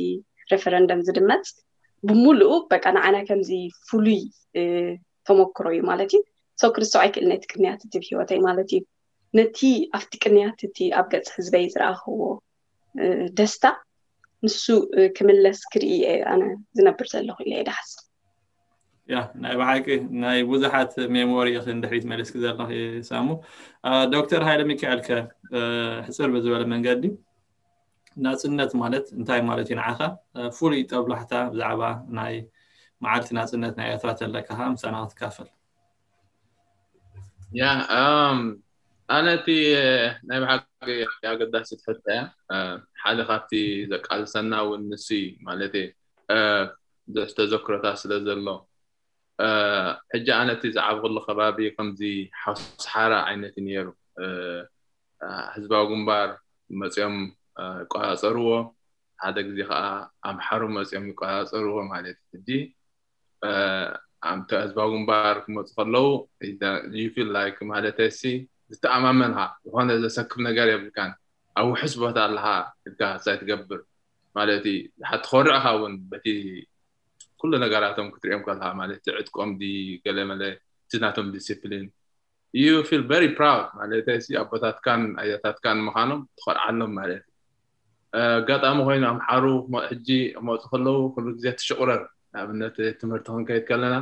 ሬፈረንደም ዝድመፅ ብምሉእ በቂ ንዓነ ከምዚ ፍሉይ ተመክሮ እዩ ማለት እዩ ሰክሪስሶ ዓይ ክእል ናይ ትቅንያትእቲ ብሂወተይ ማለት እዩ ነቲ ኣብ ትቅንያት እቲ ኣብ ገፅ ህዝበይ ዝረኣኸዎ ደስታ ንሱ ክምለስ ክርኢ እየ ኣነ ዝነብር ዘለኹ ኢለ የ ዳሓስ ያ ናይ ባሓቂ ናይ ብዙሓት ሜሞሪ ኢ ንድሕሪት መለስኪ ዘለኹ ሳሙ ዶክተር ሃይለ ሚካኤል ከ ሕፅር ብዝበለ መንገዲ ናፅነት ማለት እንታይ ማለት እዩ ንዓኻ ፍሉይ ጠብላሕታ ብዛዕባ ናይ መዓልቲ ናፅነት ናይ ኤርትራ ተለካኻ ምሳና ክትካፈል ያ انا تي نعم حق يا قد ده ستحتها آه، حالي خاتي ذك على سنة والنسي مالتي ذا آه، تذكر تاس لزلو آه، حجة انا تي زعب غل خبابي كم زي حس حارة عينة نيرو حزب أغنبار مسيوم قوها صروا هذا زي خاء أم حرم مسيوم قوها صروا مالتي تجي أم تأزب أغنبار كم تخلو إذا you feel like مالتي سي ዝተኣማመንሃ ዝኾነ ዘሰክም ነገር የብልካን ኣብ ውሕስ ቦታ ኣለካ ኢልካ ሳይትገብር ማለት እዩ ሓቲ ክወርዕካ እውን በቲ ኩሉ ነገራቶም ክትሪኦም ከለካ ማለት እቲ ዕጥቆም ዲ ገለ መለ እቲ ናቶም ዲስፕሊን ዩ ፊል ቨሪ ፕራውድ ማለት ኣቦታትካን ኣያታትካን ምዃኖም ትኮርዓሎም ማለት እዩ ኣጋጣሚ ኮይኑ ኣምሓሩ ሕጂ መፁ ከለዉ ኩሉ ግዜ ትሽቁረር ንኣብነት ትምህርቲ ክንከይድ ከለና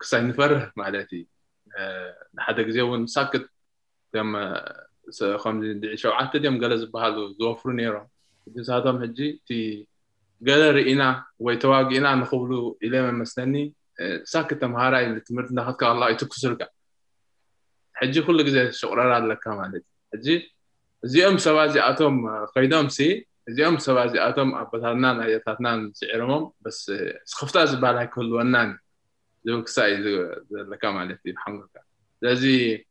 ክሳይ ንፈርህ ማለት እዩ حدك زي وين ساكت يوم خمس دقيقة شو عاد تديم قلز بهذا زوفر نيرا بس هذا مهجي تي قلر إنا ويتواج إنا نخبلو إلى ما مستني ساكت مهارة اللي تمرت نهضك الله يتكسرك حجي كل زي شغل راد لك كمان حجي زي أم سوازي أتوم قيدام سي زي أم سوازي أتوم أبتهنان أيتهنان سعرهم بس خفت أز بالها كل ونان دونك ساي لكام عليتي الحمد لله زي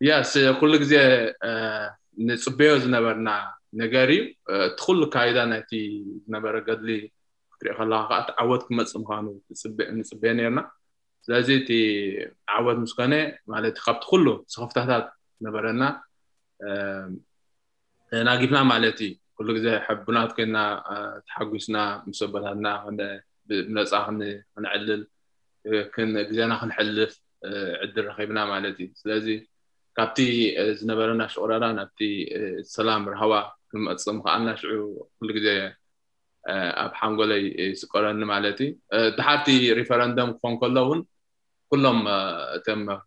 يا سيقول لك زي آه، نصبيو زنبرنا نغاري آه، تخل كايدا نتي زنبر قدلي كري خلا تعود كمص مخانو نصبي نيرنا عود እቲ مالت خاب ኮነ ማለት ካብቲ ኩሉ ስክፍታታት ነበረና ናጊፍና ማለት እዩ ኩሉ ግዜ ሕቡናት ኮይና ተሓጒስና ምስ ኣቦታትና ብነፃ ክንዕልል كن جزينا خن حلف آه، عد الرخيبنا مالتي سلازي كابتي آه، زنبرنا شعورنا نبتي السلام آه، رهوا كم أتصم خالنا شعور كل جزية أبحان قولي سكرنا مالتي تحرتي ريفرندم فون كلهم كلهم تم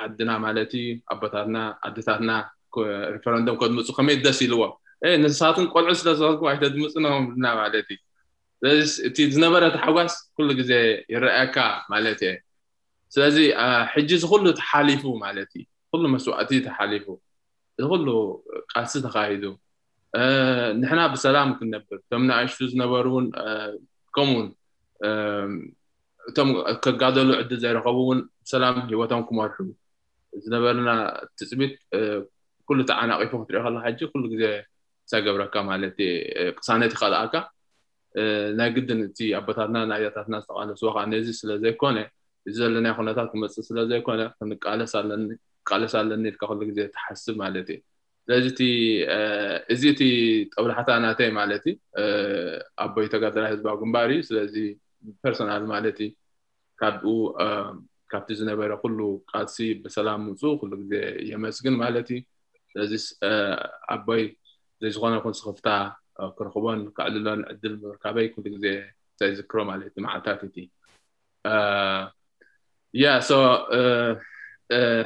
عدنا مالتي أبطارنا عدتارنا ريفرندم قد مصخمي دسي لوا إيه نسخاتن قل عسل زاد واحدة مصنهم نعم مالتي لازم تيدنا برا تحواس كل جزء يرأك مالتي سلازي حجز كله تحالفه مالتي كل مسؤاتي تحالفه تقول قاسة قاعدو أه نحنا بسلام كنا بر تم نعيش فيز نبرون كمون تم كقعدوا له زي رقبون سلام هو تم كمارحو نبرنا تثبت أه كل تعانى قيفه في الله حج كل ساقب ركام على تي قصانة ናግድን እቲ ኣቦታትና ንኣያታትና ዝተቃለስዎ ከዓ ነዚ ስለ ዘይኮነ እዚ ዘለና ኩነታት ክመፅእ ስለ ዘይኮነ ክንቃለስ ኣለኒ ኢልካ ኩሉ ግዜ ተሓስብ ማለት እዩ ስለዚ እቲ እዚ እቲ ጠብላሕታ ናተይ ማለት እዩ ኣቦይ ተጋደላይ ህዝባዊ ግንባር እዩ ስለዚ ፐርሶናል ማለት እዩ ካብኡ ካብቲ ዝነበረ ኩሉ ቃልሲ ብሰላም ምፁ ኩሉ ግዜ የመስግን ማለት እዩ ስለዚ ኣቦይ ዘይዝኮነ ይኹን ስክፍታ كرخوبان كعدلان عدل مركبه يكون زي زي كروم على مع تاكتي يا سو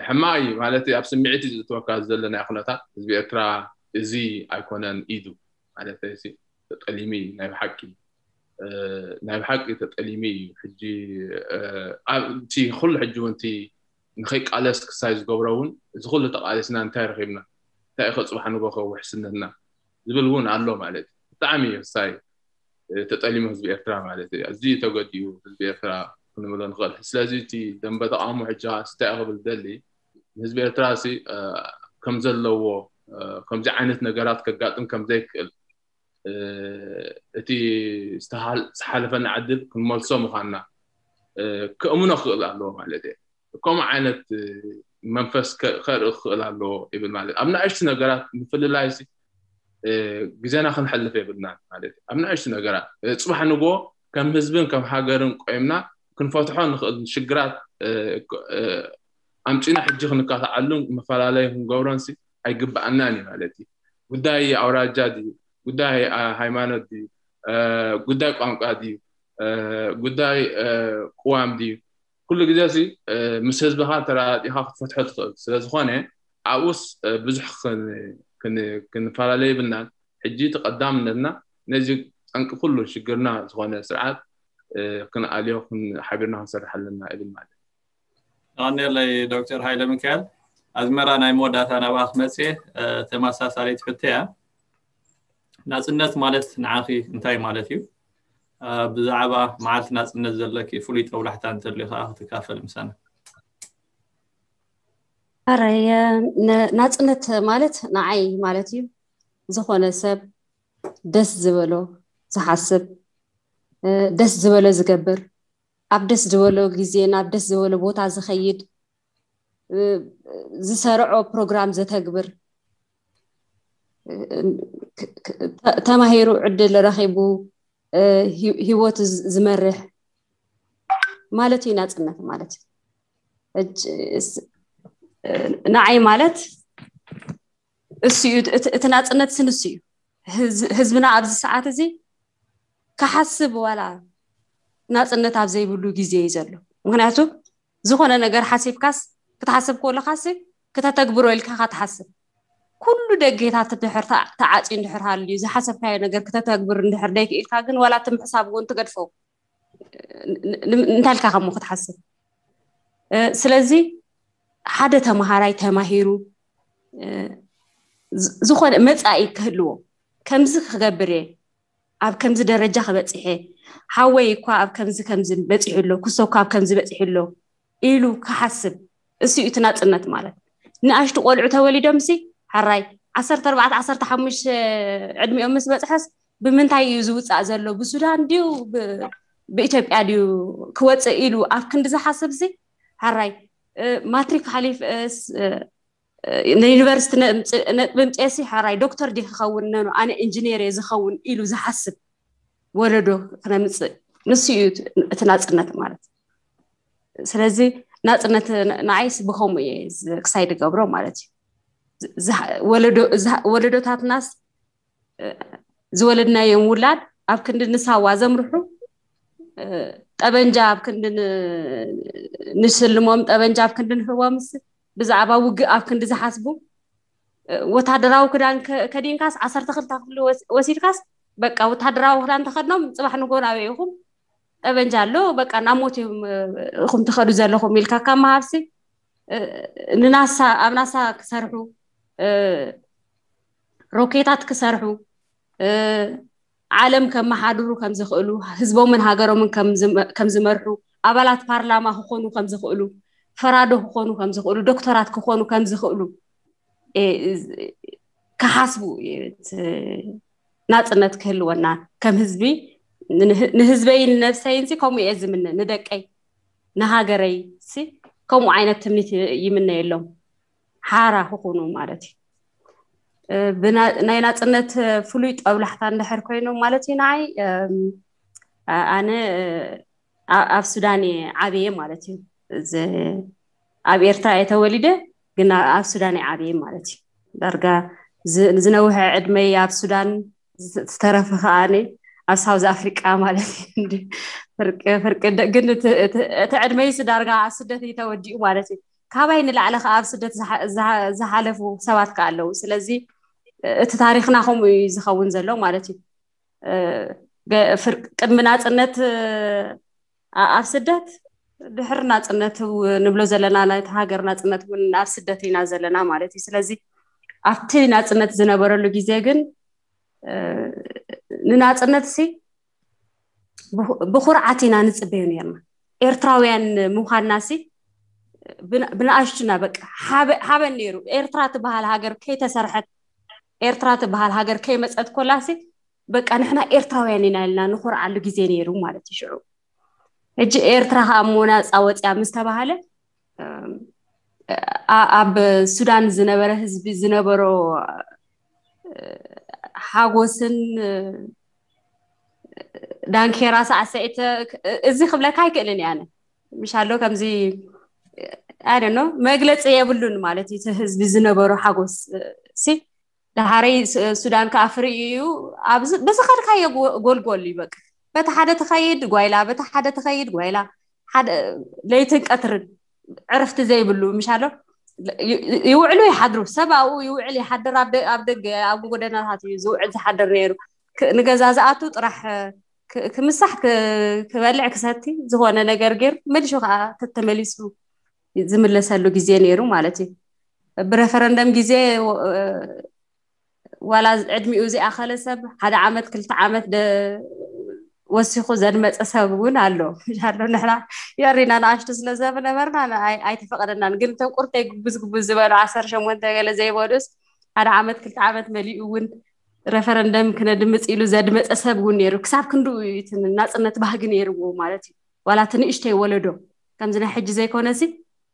حماي مالتي أب سمعتي توكا زلنا أخناتا زبي أكرا زي أيكونان إيدو مالتي زي تقليمي نايم حكي آه، نايم حكي تقليمي حجي آه، آه، تي خل حجي وانتي نخيك قالس سايز قبرون زخل تقالسنا انتاي رخيبنا تاي خلص بحنو بخو وحسننا زبل وون علو مالت طعمي ساي تطلي مهز بإفرا مالت أزي تقعد يو مهز بإفرا نمدن غل سلازي تي دم بدا عمو حجا استعقب الدلي مهز بإفرا سي كم زلو كم زي عينت نقرات كقاتم كم زيك اتي استحال سحالفن عدل كم ملسو مخانا كأمونا خلال الله مالت كم عينت منفس خير خلال الله ابن مالت أبنا عشت نقرات مفللايسي ግዜና ክንሕልፍ የብልናን ማለት እዩ ኣብ ንእሽቲ ነገራት ፅባሕ ንግቦ ከም ህዝብን ከም ሃገርን ቆይምና ክንፈትሖ ንክእል ሽግራት ኣምፂና ሕጂ ክንከታዓሉን መፈላለዩ ክንገብሮን ኣይግባአናን እዩ ማለት እዩ ጉዳይ ኣውራጃ ድዩ ጉዳይ ሃይማኖት ድዩ ጉዳይ ቋንቋ ድዩ ጉዳይ ቅዋም ድዩ ኩሉ ግዜ ሲ ምስ ህዝብካ ተራጢካ ክትፈትሖ ትኽእል ስለዝኮነ ኣብኡስ ብዙሕ كن كن فلالي بنا حجيت تقدام لنا نجي أنك كله شجرنا زغنا سرعات آه، كن عليه كن حبرنا نسرح لنا قبل ما أنا لي دكتور هايلا ميكال أزمرا ناي مودات أنا بأخ مسي تماساسالي تفتيها ናፅነት ማለት ንዓኺ እንታይ ማለት እዩ ብዛዕባ መዓልቲ ናፅነት ዘለኪ ፍሉይ ጠውላሕታ እንተልዩ ከዓ ክትካፈል ምሳና ኣረየ ናፅነት ማለት ንዓይ ማለት እዩ ዝኾነ ሰብ ደስ ዝበሎ ዝሓስብ ደስ ዝበሎ ዝገብር ኣብ ደስ ዝበሎ ግዜ ናብ ደስ ዝበሎ ቦታ ዝኸይድ ዝሰርዖ ፕሮግራም ዘተግብር ተማሂሩ ዕድል ረኪቡ ሂወት ዝመርሕ ማለት እዩ ናፅነት ማለት እዩ ንዓይ ማለት እሱ እዩ እቲ ናፅነት ስንሱ እዩ ህዝብና ኣብዚ ሰዓት እዚ ካሓስብ ዋላ ናፅነት ኣብ ዘይብሉ ግዜ እዩ ዘሎ ምክንያቱ ዝኮነ ነገር ሓሲብካስ ክትሓስብ ከለካሲ ክተተግብሮ ኢልካ ካ ትሓስብ ኩሉ ደጌታት ድሕር ተዓፂ እንድሕር ሃልዩ ዝሓሰብካዮ ነገር ክተተግብር ንድሕር ደይክኢልካ ግን ዋላ እቲ ምሕሳብ እውን ትገድፎ እንታይ ልካ ከምኡ ክትሓስብ ስለዚ ሓደ ተምሃራይ ተማሂሩ ዝኾነ መፃኢ ክህልዎ ከምዚ ክገብር እየ ኣብ ከምዚ ደረጃ ክበፂሐ ሓወይ እኳ ኣብ ከምዚ ከምዚ በፂሑሎ ክሶ እኳ ኣብ ከምዚ በፂሑ ኣሎ ኢሉ ክሓስብ እስኡ እዩ ትናፅነት ማለት ንኣሽቱ ቆልዑ ተወሊዶም ሲ ሓራይ ዓሰርተ ዓሰርተ ኣርባዕተ ሓሙሽተ ዕድሚኦም ምስ በፅሐስ ብምንታይ እዩ ዝውፃእ ዘሎ ብሱዳን ድዩ ብኢትዮጵያ ድዩ ክወፅእ ኢሉ ኣብ ክንዲ ዝሓስብ ዚ ሓራይ ማትሪክ ሓሊፍስ ንዩኒቨርስቲ ምምጨሲ ሓራይ ዶክተር ዲ ክኸውን ነኑ ኣነ ኢንጂነር እየ ዝኸውን ኢሉ ዝሓስብ ወለዶ ክነምፅእ ንስ እዩ እቲ ናፅነት ማለት ስለዚ ናፅነት ንዓይስ ብከምኡ እየ ክሳይ ድገብሮ ማለት እዩ ወለዶታትናስ ዝወለድናዮም ውላድ ኣብ ክንዲ ንሳዋ ዘምርሑ ጠበንጃ ኣብ ክንድን ንስልሞም ጠበንጃ ኣብ ክንዲ ክንድን ህቦምስ ብዛዕባ ውግእ ኣብ ክንዲ ዝሓስቡ ወታደራዊ ክዳን ከዲንካስ ዓሰርተ ክልታ ክፍሊ ወሲድካስ በቃ ወታደራዊ ክዳን ተኸድኖም ፅባሕ ንጎን ኣበ ኢኹም ጠበንጃ ኣሎ በቃ ናብ ሞት እዮም እኹም ትኸዱ ዘለኹም ኢልካ ካብ መሃብሲ ንናሳ ኣብ ናሳ ክሰርሑ ሮኬታት ክሰርሑ ዓለም ከመሓድሩ ከም ዝኽእሉ ህዝቦምን ሃገሮምን ከም ዝመርሑ ኣባላት ፓርላማ ክኾኑ ከም ዝኽእሉ ፈራዶ ክኾኑ ከም ዝኽእሉ ዶክተራት ክኾኑ ከም ዝኽእሉ ክሓስቡ ናፅነት ክህልወና ከም ህዝቢ ንህዝበይ ንነብሰይ እንሲ ከምኡ እየ ዝምነ ንደቀይ ንሃገረይ ከምኡ ዓይነት ትምኒት ይምነ የሎም ሓራ ክኾኑ ማለት እዩ ናይ ናፅነት ፍሉይ ጠብላሕታ እንድሕር ኮይኑ ማለት እዩ ንዓይ ኣነ ኣብ ሱዳን ዓብየ ማለት እዩ ኣብ ኤርትራ እየ ተወሊደ ግን ኣብ ሱዳን ዓብየ ማለት እዩ ዳርጋ ዝነውሐ ዕድመይ ኣብ ሱዳን ዝተረፈ ከዓኒ ኣብ ሳውዚ ኣፍሪቃ ማለት እዩ ግን እቲ ዕድመይስ ዳርጋ ኣብ ስደት እዩ ተወዲኡ ማለት እዩ ካባይ ንላዕሊ ከዓ ኣብ ስደት ዝሓለፉ ሰባት ከ ኣለው ስለዚ እቲ ታሪክና ከምኡ እዩ ዝኸውን ዘሎ ማለት እዩ ቅድሚ ናፅነት ኣብ ስደት ድሕር ናፅነት ንብሎ ዘለና ናይቲ ሃገር ናፅነት እውን ኣብ ስደት ኢና ዘለና ማለት እዩ ስለዚ ኣብቲ ናፅነት ዝነበረሉ ግዜ ግን ንናፅነት ሲ ብኩርዓት ኢና ንፅበዩ ነርና ኤርትራውያን ምዃንና ሲ ብንኣሽቱና በቂ ሓበን ነይሩ ኤርትራ ትበሃል ሃገር ከይተሰርሐት ኤርትራ ትበሃል ሃገር ከይመፀት ኮላሲ በቃ ንሕና ኤርትራውያን ኢና ኢልና ንኩርዓሉ ግዜ ነይሩ ማለት እዩ ሽዑ ሕጂ ኤርትራ ከ ሞናፃ ወፅያ ምስ ተባሃለ ኣብ ሱዳን ዝነበረ ህዝቢ ዝነበሮ ሓጎስን ዳንኬራ ሳዕስዒተ እዚ ክብለካ ኣይክእልን እያነ ምሻሎ ከምዚ ኣነ መግለፂ የብሉን ማለት እዩ ህዝቢ ዝነበሮ ሓጎስ ዳሓረይ ሱዳን ከዓ እዩ ኣብዚ በዚ ከድካየ እዩ በቂ በቲ ሓደ ተኸይድ ጓይላ በቲ ሓደ ተኸይድ ጓይላ ለይትን ቀትርን ዕርፍቲ ዘይብሉ ምሻሎ ይውዕሉ ይሓድሩ ሰብ ኣብኡ ይውዕል ይሓድር ኣብ ደገ ኣብ ጎደናታት እዩ ዝውዕል ዝሓድር ነይሩ ንገዛ ዝኣቱ ጥራሕ ክምሳሕ ክበልዕ ክሰቲ ዝኮነ ነገር ገይሩ መልሹ ከዓ ተተመሊሱ ዝምለሰሉ ግዜ ነይሩ ማለት እዩ ብረፈረንደም ግዜ ዋላ ዕድሚኡ ዝኣኸለ ሰብ ሓደ ዓመት ክልተ ዓመት ወሲኩ ዘድመፀ ሰብ እውን ኣሎ ኣሎ ንሕና የሪና ንኣሽቱ ስለዘብነበርና ኣይተፈቐደናን ግን እቶም ቁርተይ ግቡዝ ግቡዝ ዝበሉ ዓሰር ሸሞንተ ገለ ዘይበሉስ ሓደ ዓመት ክልተ ዓመት መሊኡ እውን ረፈረንደም ክነድምፅ ኢሉ ዘድመፀ ሰብ እውን ነይሩ ክሳብ ክንድኡ ትን ናፅነት ባህጊ ነይርዎ ማለት እዩ ዋላ እቲ ንእሽተይ ወለዶ ከምዚ ናይ ሕጂ ዘይኮነሲ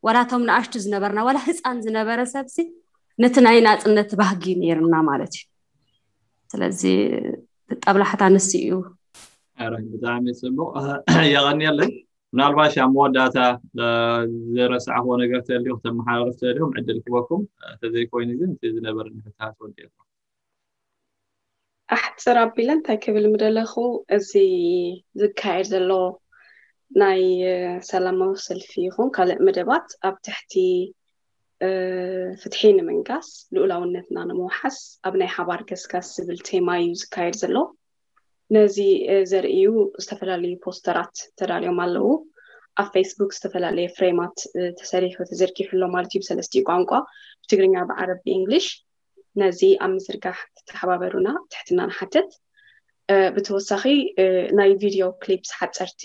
ዋላ እቶም ንኣሽቱ ዝነበርና ዋላ ህፃን ዝነበረ ሰብሲ نتناي نات نت بهجي نيرنا مالتي تلازي قبل حتى نسيو أره بدعم يسبق يا غني اللي من أربعة شام وداتا درس عهوة نقرت اللي وقت المحاضرة اليوم عدل كوكم تذكر كوين زين تذكر نبر نفتحات وديك أحد سرابي لن تكفي المدلخو زي ذكاير ذلو ناي سلامو سلفيهم كالت أب تحتي ፍትሒ ንምንጋስ ልኡላውነትና ንምውሓስ ኣብ ናይ ሓባር ገስጋስ ዝብል ቴማ እዩ ዝካየድ ዘሎ ነዚ ዘርእዩ ዝተፈላለዩ ፖስተራት ተዳልዮም ኣለው ኣብ ፌስቡክ ዝተፈላለየ ፍሬማት ተሰሪሑ ተዘርጊሑሎ ማለት እዩ ብሰለስቲኡ ቋንቋ ብትግርኛ ብዓረብ ብእንግሊሽ ነዚ ኣብ ምዝርጋሕ ተሓባበሩና ትሕትና ንሓትት ብተወሳኺ ናይ ቪድዮ ክሊፕስ ሓፀርቲ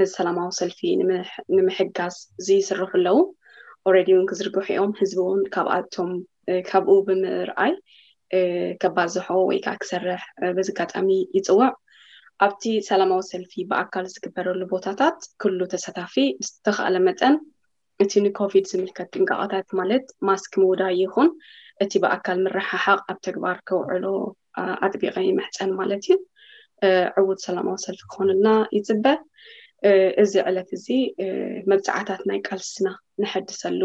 ነዚ ሰላማዊ ሰልፊ ንምሕጋዝ ዝስርሑ ኣለው ኣረዲ እውን ክዝርግሕኦም ህዝቢእውን ካብኣቶም ካብኡ ብምርኣይ ከባዝሖ ወይ ከዓ ክሰርሕ ብዚጋጣሚ ይፅውዕ ኣብቲ ሰላማዊ ሰልፊ ብኣካል ዝግበረሉ ቦታታት ኩሉ ተሳታፊ ስተካኣለ መጠን እቲ ንኮቪድ ዝምልከት ጥንቃቐታት ማለት ማስኪ ምውዳይ ይኹን እቲ ብኣካል ምራሓሓቅ ኣብ ተግባር ክውዕሎ ኣጥቢቐ ምሕፀን ማለት እዩ ዕዉድ ሰላማዊ ሰልፊ ክኾኑልና ይፅበር እዚ ዕለት እዚ መብፃዕታት ናይ ቃልስና ንሕድሰሉ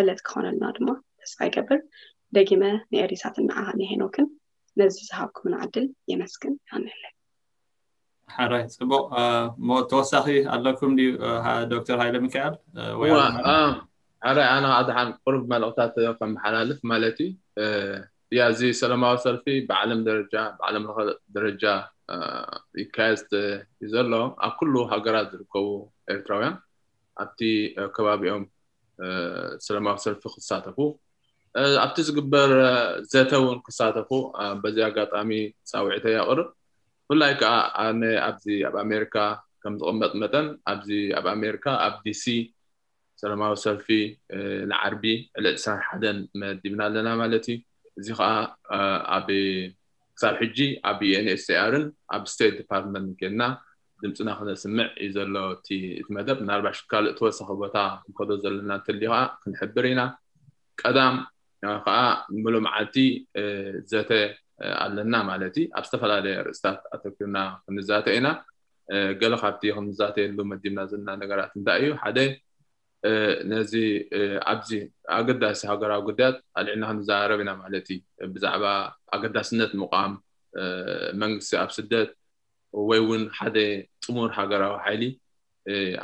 ዕለት ክኾነልና ድማ ተስፋ ይገብር ደጊመ ንኤሪሳት ንዓ ንሄኖክን ነዚ ዝሃብኩምን ዓድል የመስግን ይኸንለ ሓራይ ፅቡቅ ሞ ተወሳኺ ኣለኩም ድዩ ዶክተር ሃይለ ሚካኤል ሓራይ ኣነ ኣድሓን ቁርብ መልእክታት ከመሓላልፍ ማለት እዩ ያ እዚ ሰላማዊ ሰልፊ ብዓለም ደረጃ ብዓለም ለኸ ደረጃ ይካየድ ዘሎ ኣብ ኩሉ ሃገራት ዝርከቡ ኤርትራውያን ኣብቲ ከባቢኦም ሰላማዊ ሰልፊ ክሳተፉ ኣብቲ ዝግበር ዘተ እውን ክሳተፉ በዚ ኣጋጣሚ ፃውዒተይ ኣቅርብ ብፍላይ ከዓ ኣነ ኣብዚ ኣብ ኣሜሪካ ከም ዝቕመጥ መጠን ኣብዚ ኣብ ኣሜሪካ ኣብ ዲሲ ሰላማዊ ሰልፊ ንዓርቢ ዕሊ 21 መዲብና ኣለና ማለት እዩ እዚ ከዓ ኣብ ክሳብ ሕጂ ኣብ ዩንhሲኣርን ኣብ ስቴት ዲፓርትመንትኬና ድምፅና ክነስምዕ እዩ ዘሎ እቲ መደብ ናርባሽ ካልእ ተወሳኪ ቦታ ክንከዶ ዘለና ትል ከዓ ክንሕብር ኢና ቀዳም ከዓ ምሉ መዓልቲ ዘተ ኣለና ማለት ኣብ ዝተፈላለየ ርእስታት ኣተኪርና ክንዛተ ኢና ገለ ካብቲ ክንዛተ የሉ መዲምና ዘለና ነገራት እንታይ እዩ ሓ ነዚ ኣብዚ ኣገዳሲ ሃገራዊ ጉዳያት ኣልዕልና ክንዘራረብ ኢና ማለት እዩ ብዛዕባ ኣገዳስነት ምቋም መንግስቲ ኣብ ስደት ወይ እውን ሓደ ጥሙር ሃገራዊ ሓይሊ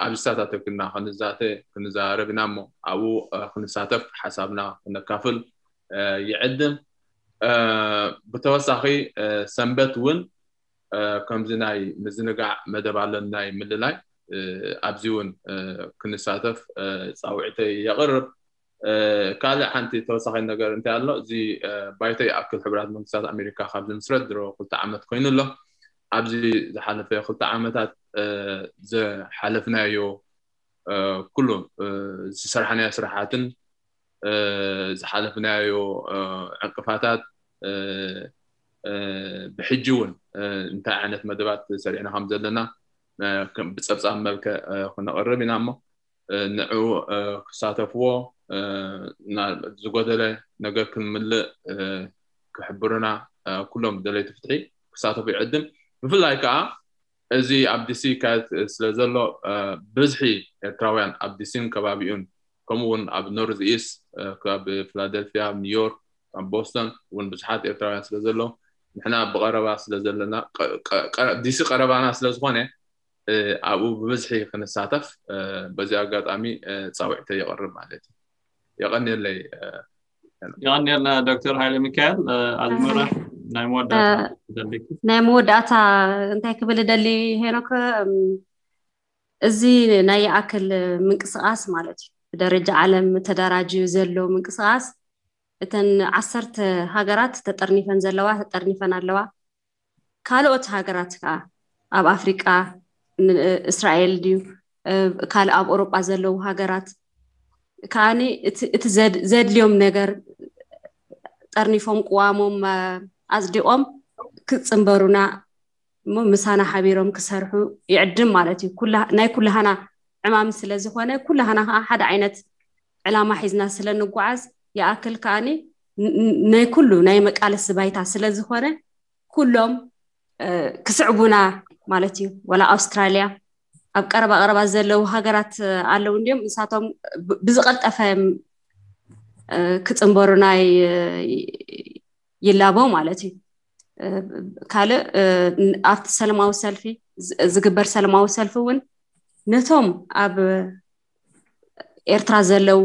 ኣብ ዝሳታተፍክና ክንዛተ ክንዘራረብ ኢና እሞ ኣብኡ ክንሳተፍ ሓሳብና ክነካፍል ይዕድም ብተወሳኺ ሰንበት እውን ከምዚ ናይ ምዝንጋዕ መደብ ኣለን ናይ ምልላይ أبزون كنا ساتف ساوعتي يا غرب قال حنتي تو صحي نغر انت قال زي بايتي اكل حبرات من سات امريكا خابز مسرد رو قلت عملت كوين له ابزي حلف قلت عملت ز حلفنا يو كله زي سرحنا سرحات ز حلفنا يو عقفاتات بحجون انت عانت مدبات سريعنا خمزة لنا كم بتصبص أهم ملكة كنا قربي نعمه نعو ساتفو نزقودة له نقول كل ملة كحبرنا كلهم دلي تفتحي ساتفو يقدم في اللايكة أزي عبد السي كات سلزلو بزحي تراوين عبد السين كبابيون كمون عبد نورز إيس كاب فلادلفيا نيويورك عن بوسطن ون بزحات إيرتراوين سلزلو نحنا بغربة سلزلنا ديسي قربانا سلزخوني ኣብኡ ብበዝሒ ክንሳተፍ በዚ ኣጋጣሚ ፃውዒተ የቐርብ ማለት እዩ ይቀኒለይ ይቀኒየልና ዶክተር ሃይለ ሚካኤል ኣዝመራ ናይ መወዳእታ ናይ መወዳእታ እንታይ ክብል ደሊ ሄኖክ እዚ ናይ ኣክል ምንቅስቃስ ማለት እዩ ብደረጃ ዓለም ተደራጅዩ ዘሎ ምንቅስቃስ እተን ዓሰርተ ሃገራት ተጠርኒፈን ዘለዋ ተጠርኒፈን ኣለዋ ካልኦት ሃገራት ከዓ ኣብ ኣፍሪቃ እስራኤል ድዩ ካልእ ኣብ ኦሮጳ ዘለው ሃገራት ከዓኒ እቲ ዘድልዮም ነገር ጠርኒፎም ቅዋሞም ኣፅዲቆም ክፅንበሩና እሞ ምሳና ሓቢሮም ክሰርሑ ይዕድም ማለት እዩ ናይ ኩላሃና ዕማም ስለዝኮነ ኩላሃና ከዓ ሓደ ዓይነት ዕላማ ሒዝና ስለ ንጓዓዝ ይኣክል ከዓኒ ናይ ኩሉ ናይ መቃለሲ ባይታ ስለዝኮነ ኩሎም ክስዕቡና ማለት እዩ ወላ ኣውስትራልያ ኣብ ቀረባ ቀረባ ዘለው ሃገራት ኣለው እንዲዮም ንሳቶም ብዝቐልጠፈ ናይ ይላቦ ማለት እዩ ካልእ ኣብቲ ሰለማዊ ሰልፊ ዝግበር ሰለማዊ ሰልፊ እውን ነቶም ኣብ ኤርትራ ዘለው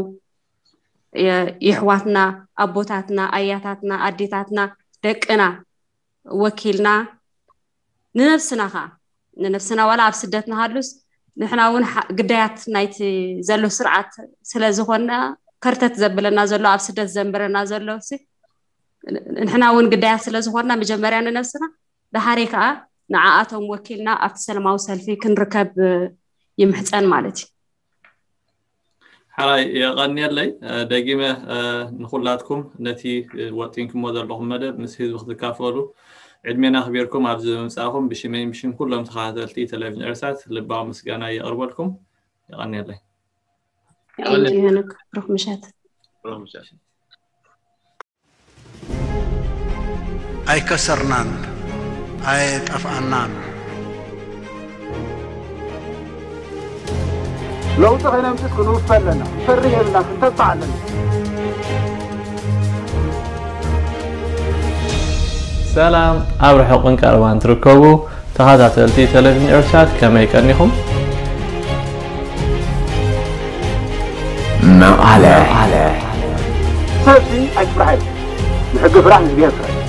ይሕዋትና ኣቦታትና ኣያታትና ኣዴታትና ደቅና ወኪልና ننفسنا خا ننفسنا ولا أب سدتنا هادلوس نحنا ون قديات نايت زلو سرعة سلا زخونا كرتت زبلنا زلو أب سدت زنبرنا سي نحنا ون قديات سلا زخونا مجمرنا ننفسنا دهاري نعاتهم وكيلنا أب سلم أو سلفي كن ركب يمحتان مالتي حالا یه قانی هلی دعیم نخولاد کم نتی وقتی که ما در لحمه مسیح وقت کافر رو عدمينا خبيركم عبد المساهم بشمين بشم كلهم تخاذلتي تلفزيون ارسات لبا مسقانا يا اربع لكم يغني الله روح مشات روح مشات اي كسرنان اي افعنان لو تغينا مسكنو فلنا فريلنا تطعلنا سلام أبرح حقن كاروان تركبوا تهذا تلتي تلفزيون إرشاد كما يكنيهم ما على على سبسي أي فرحي نحق فرح نزبيها فرحي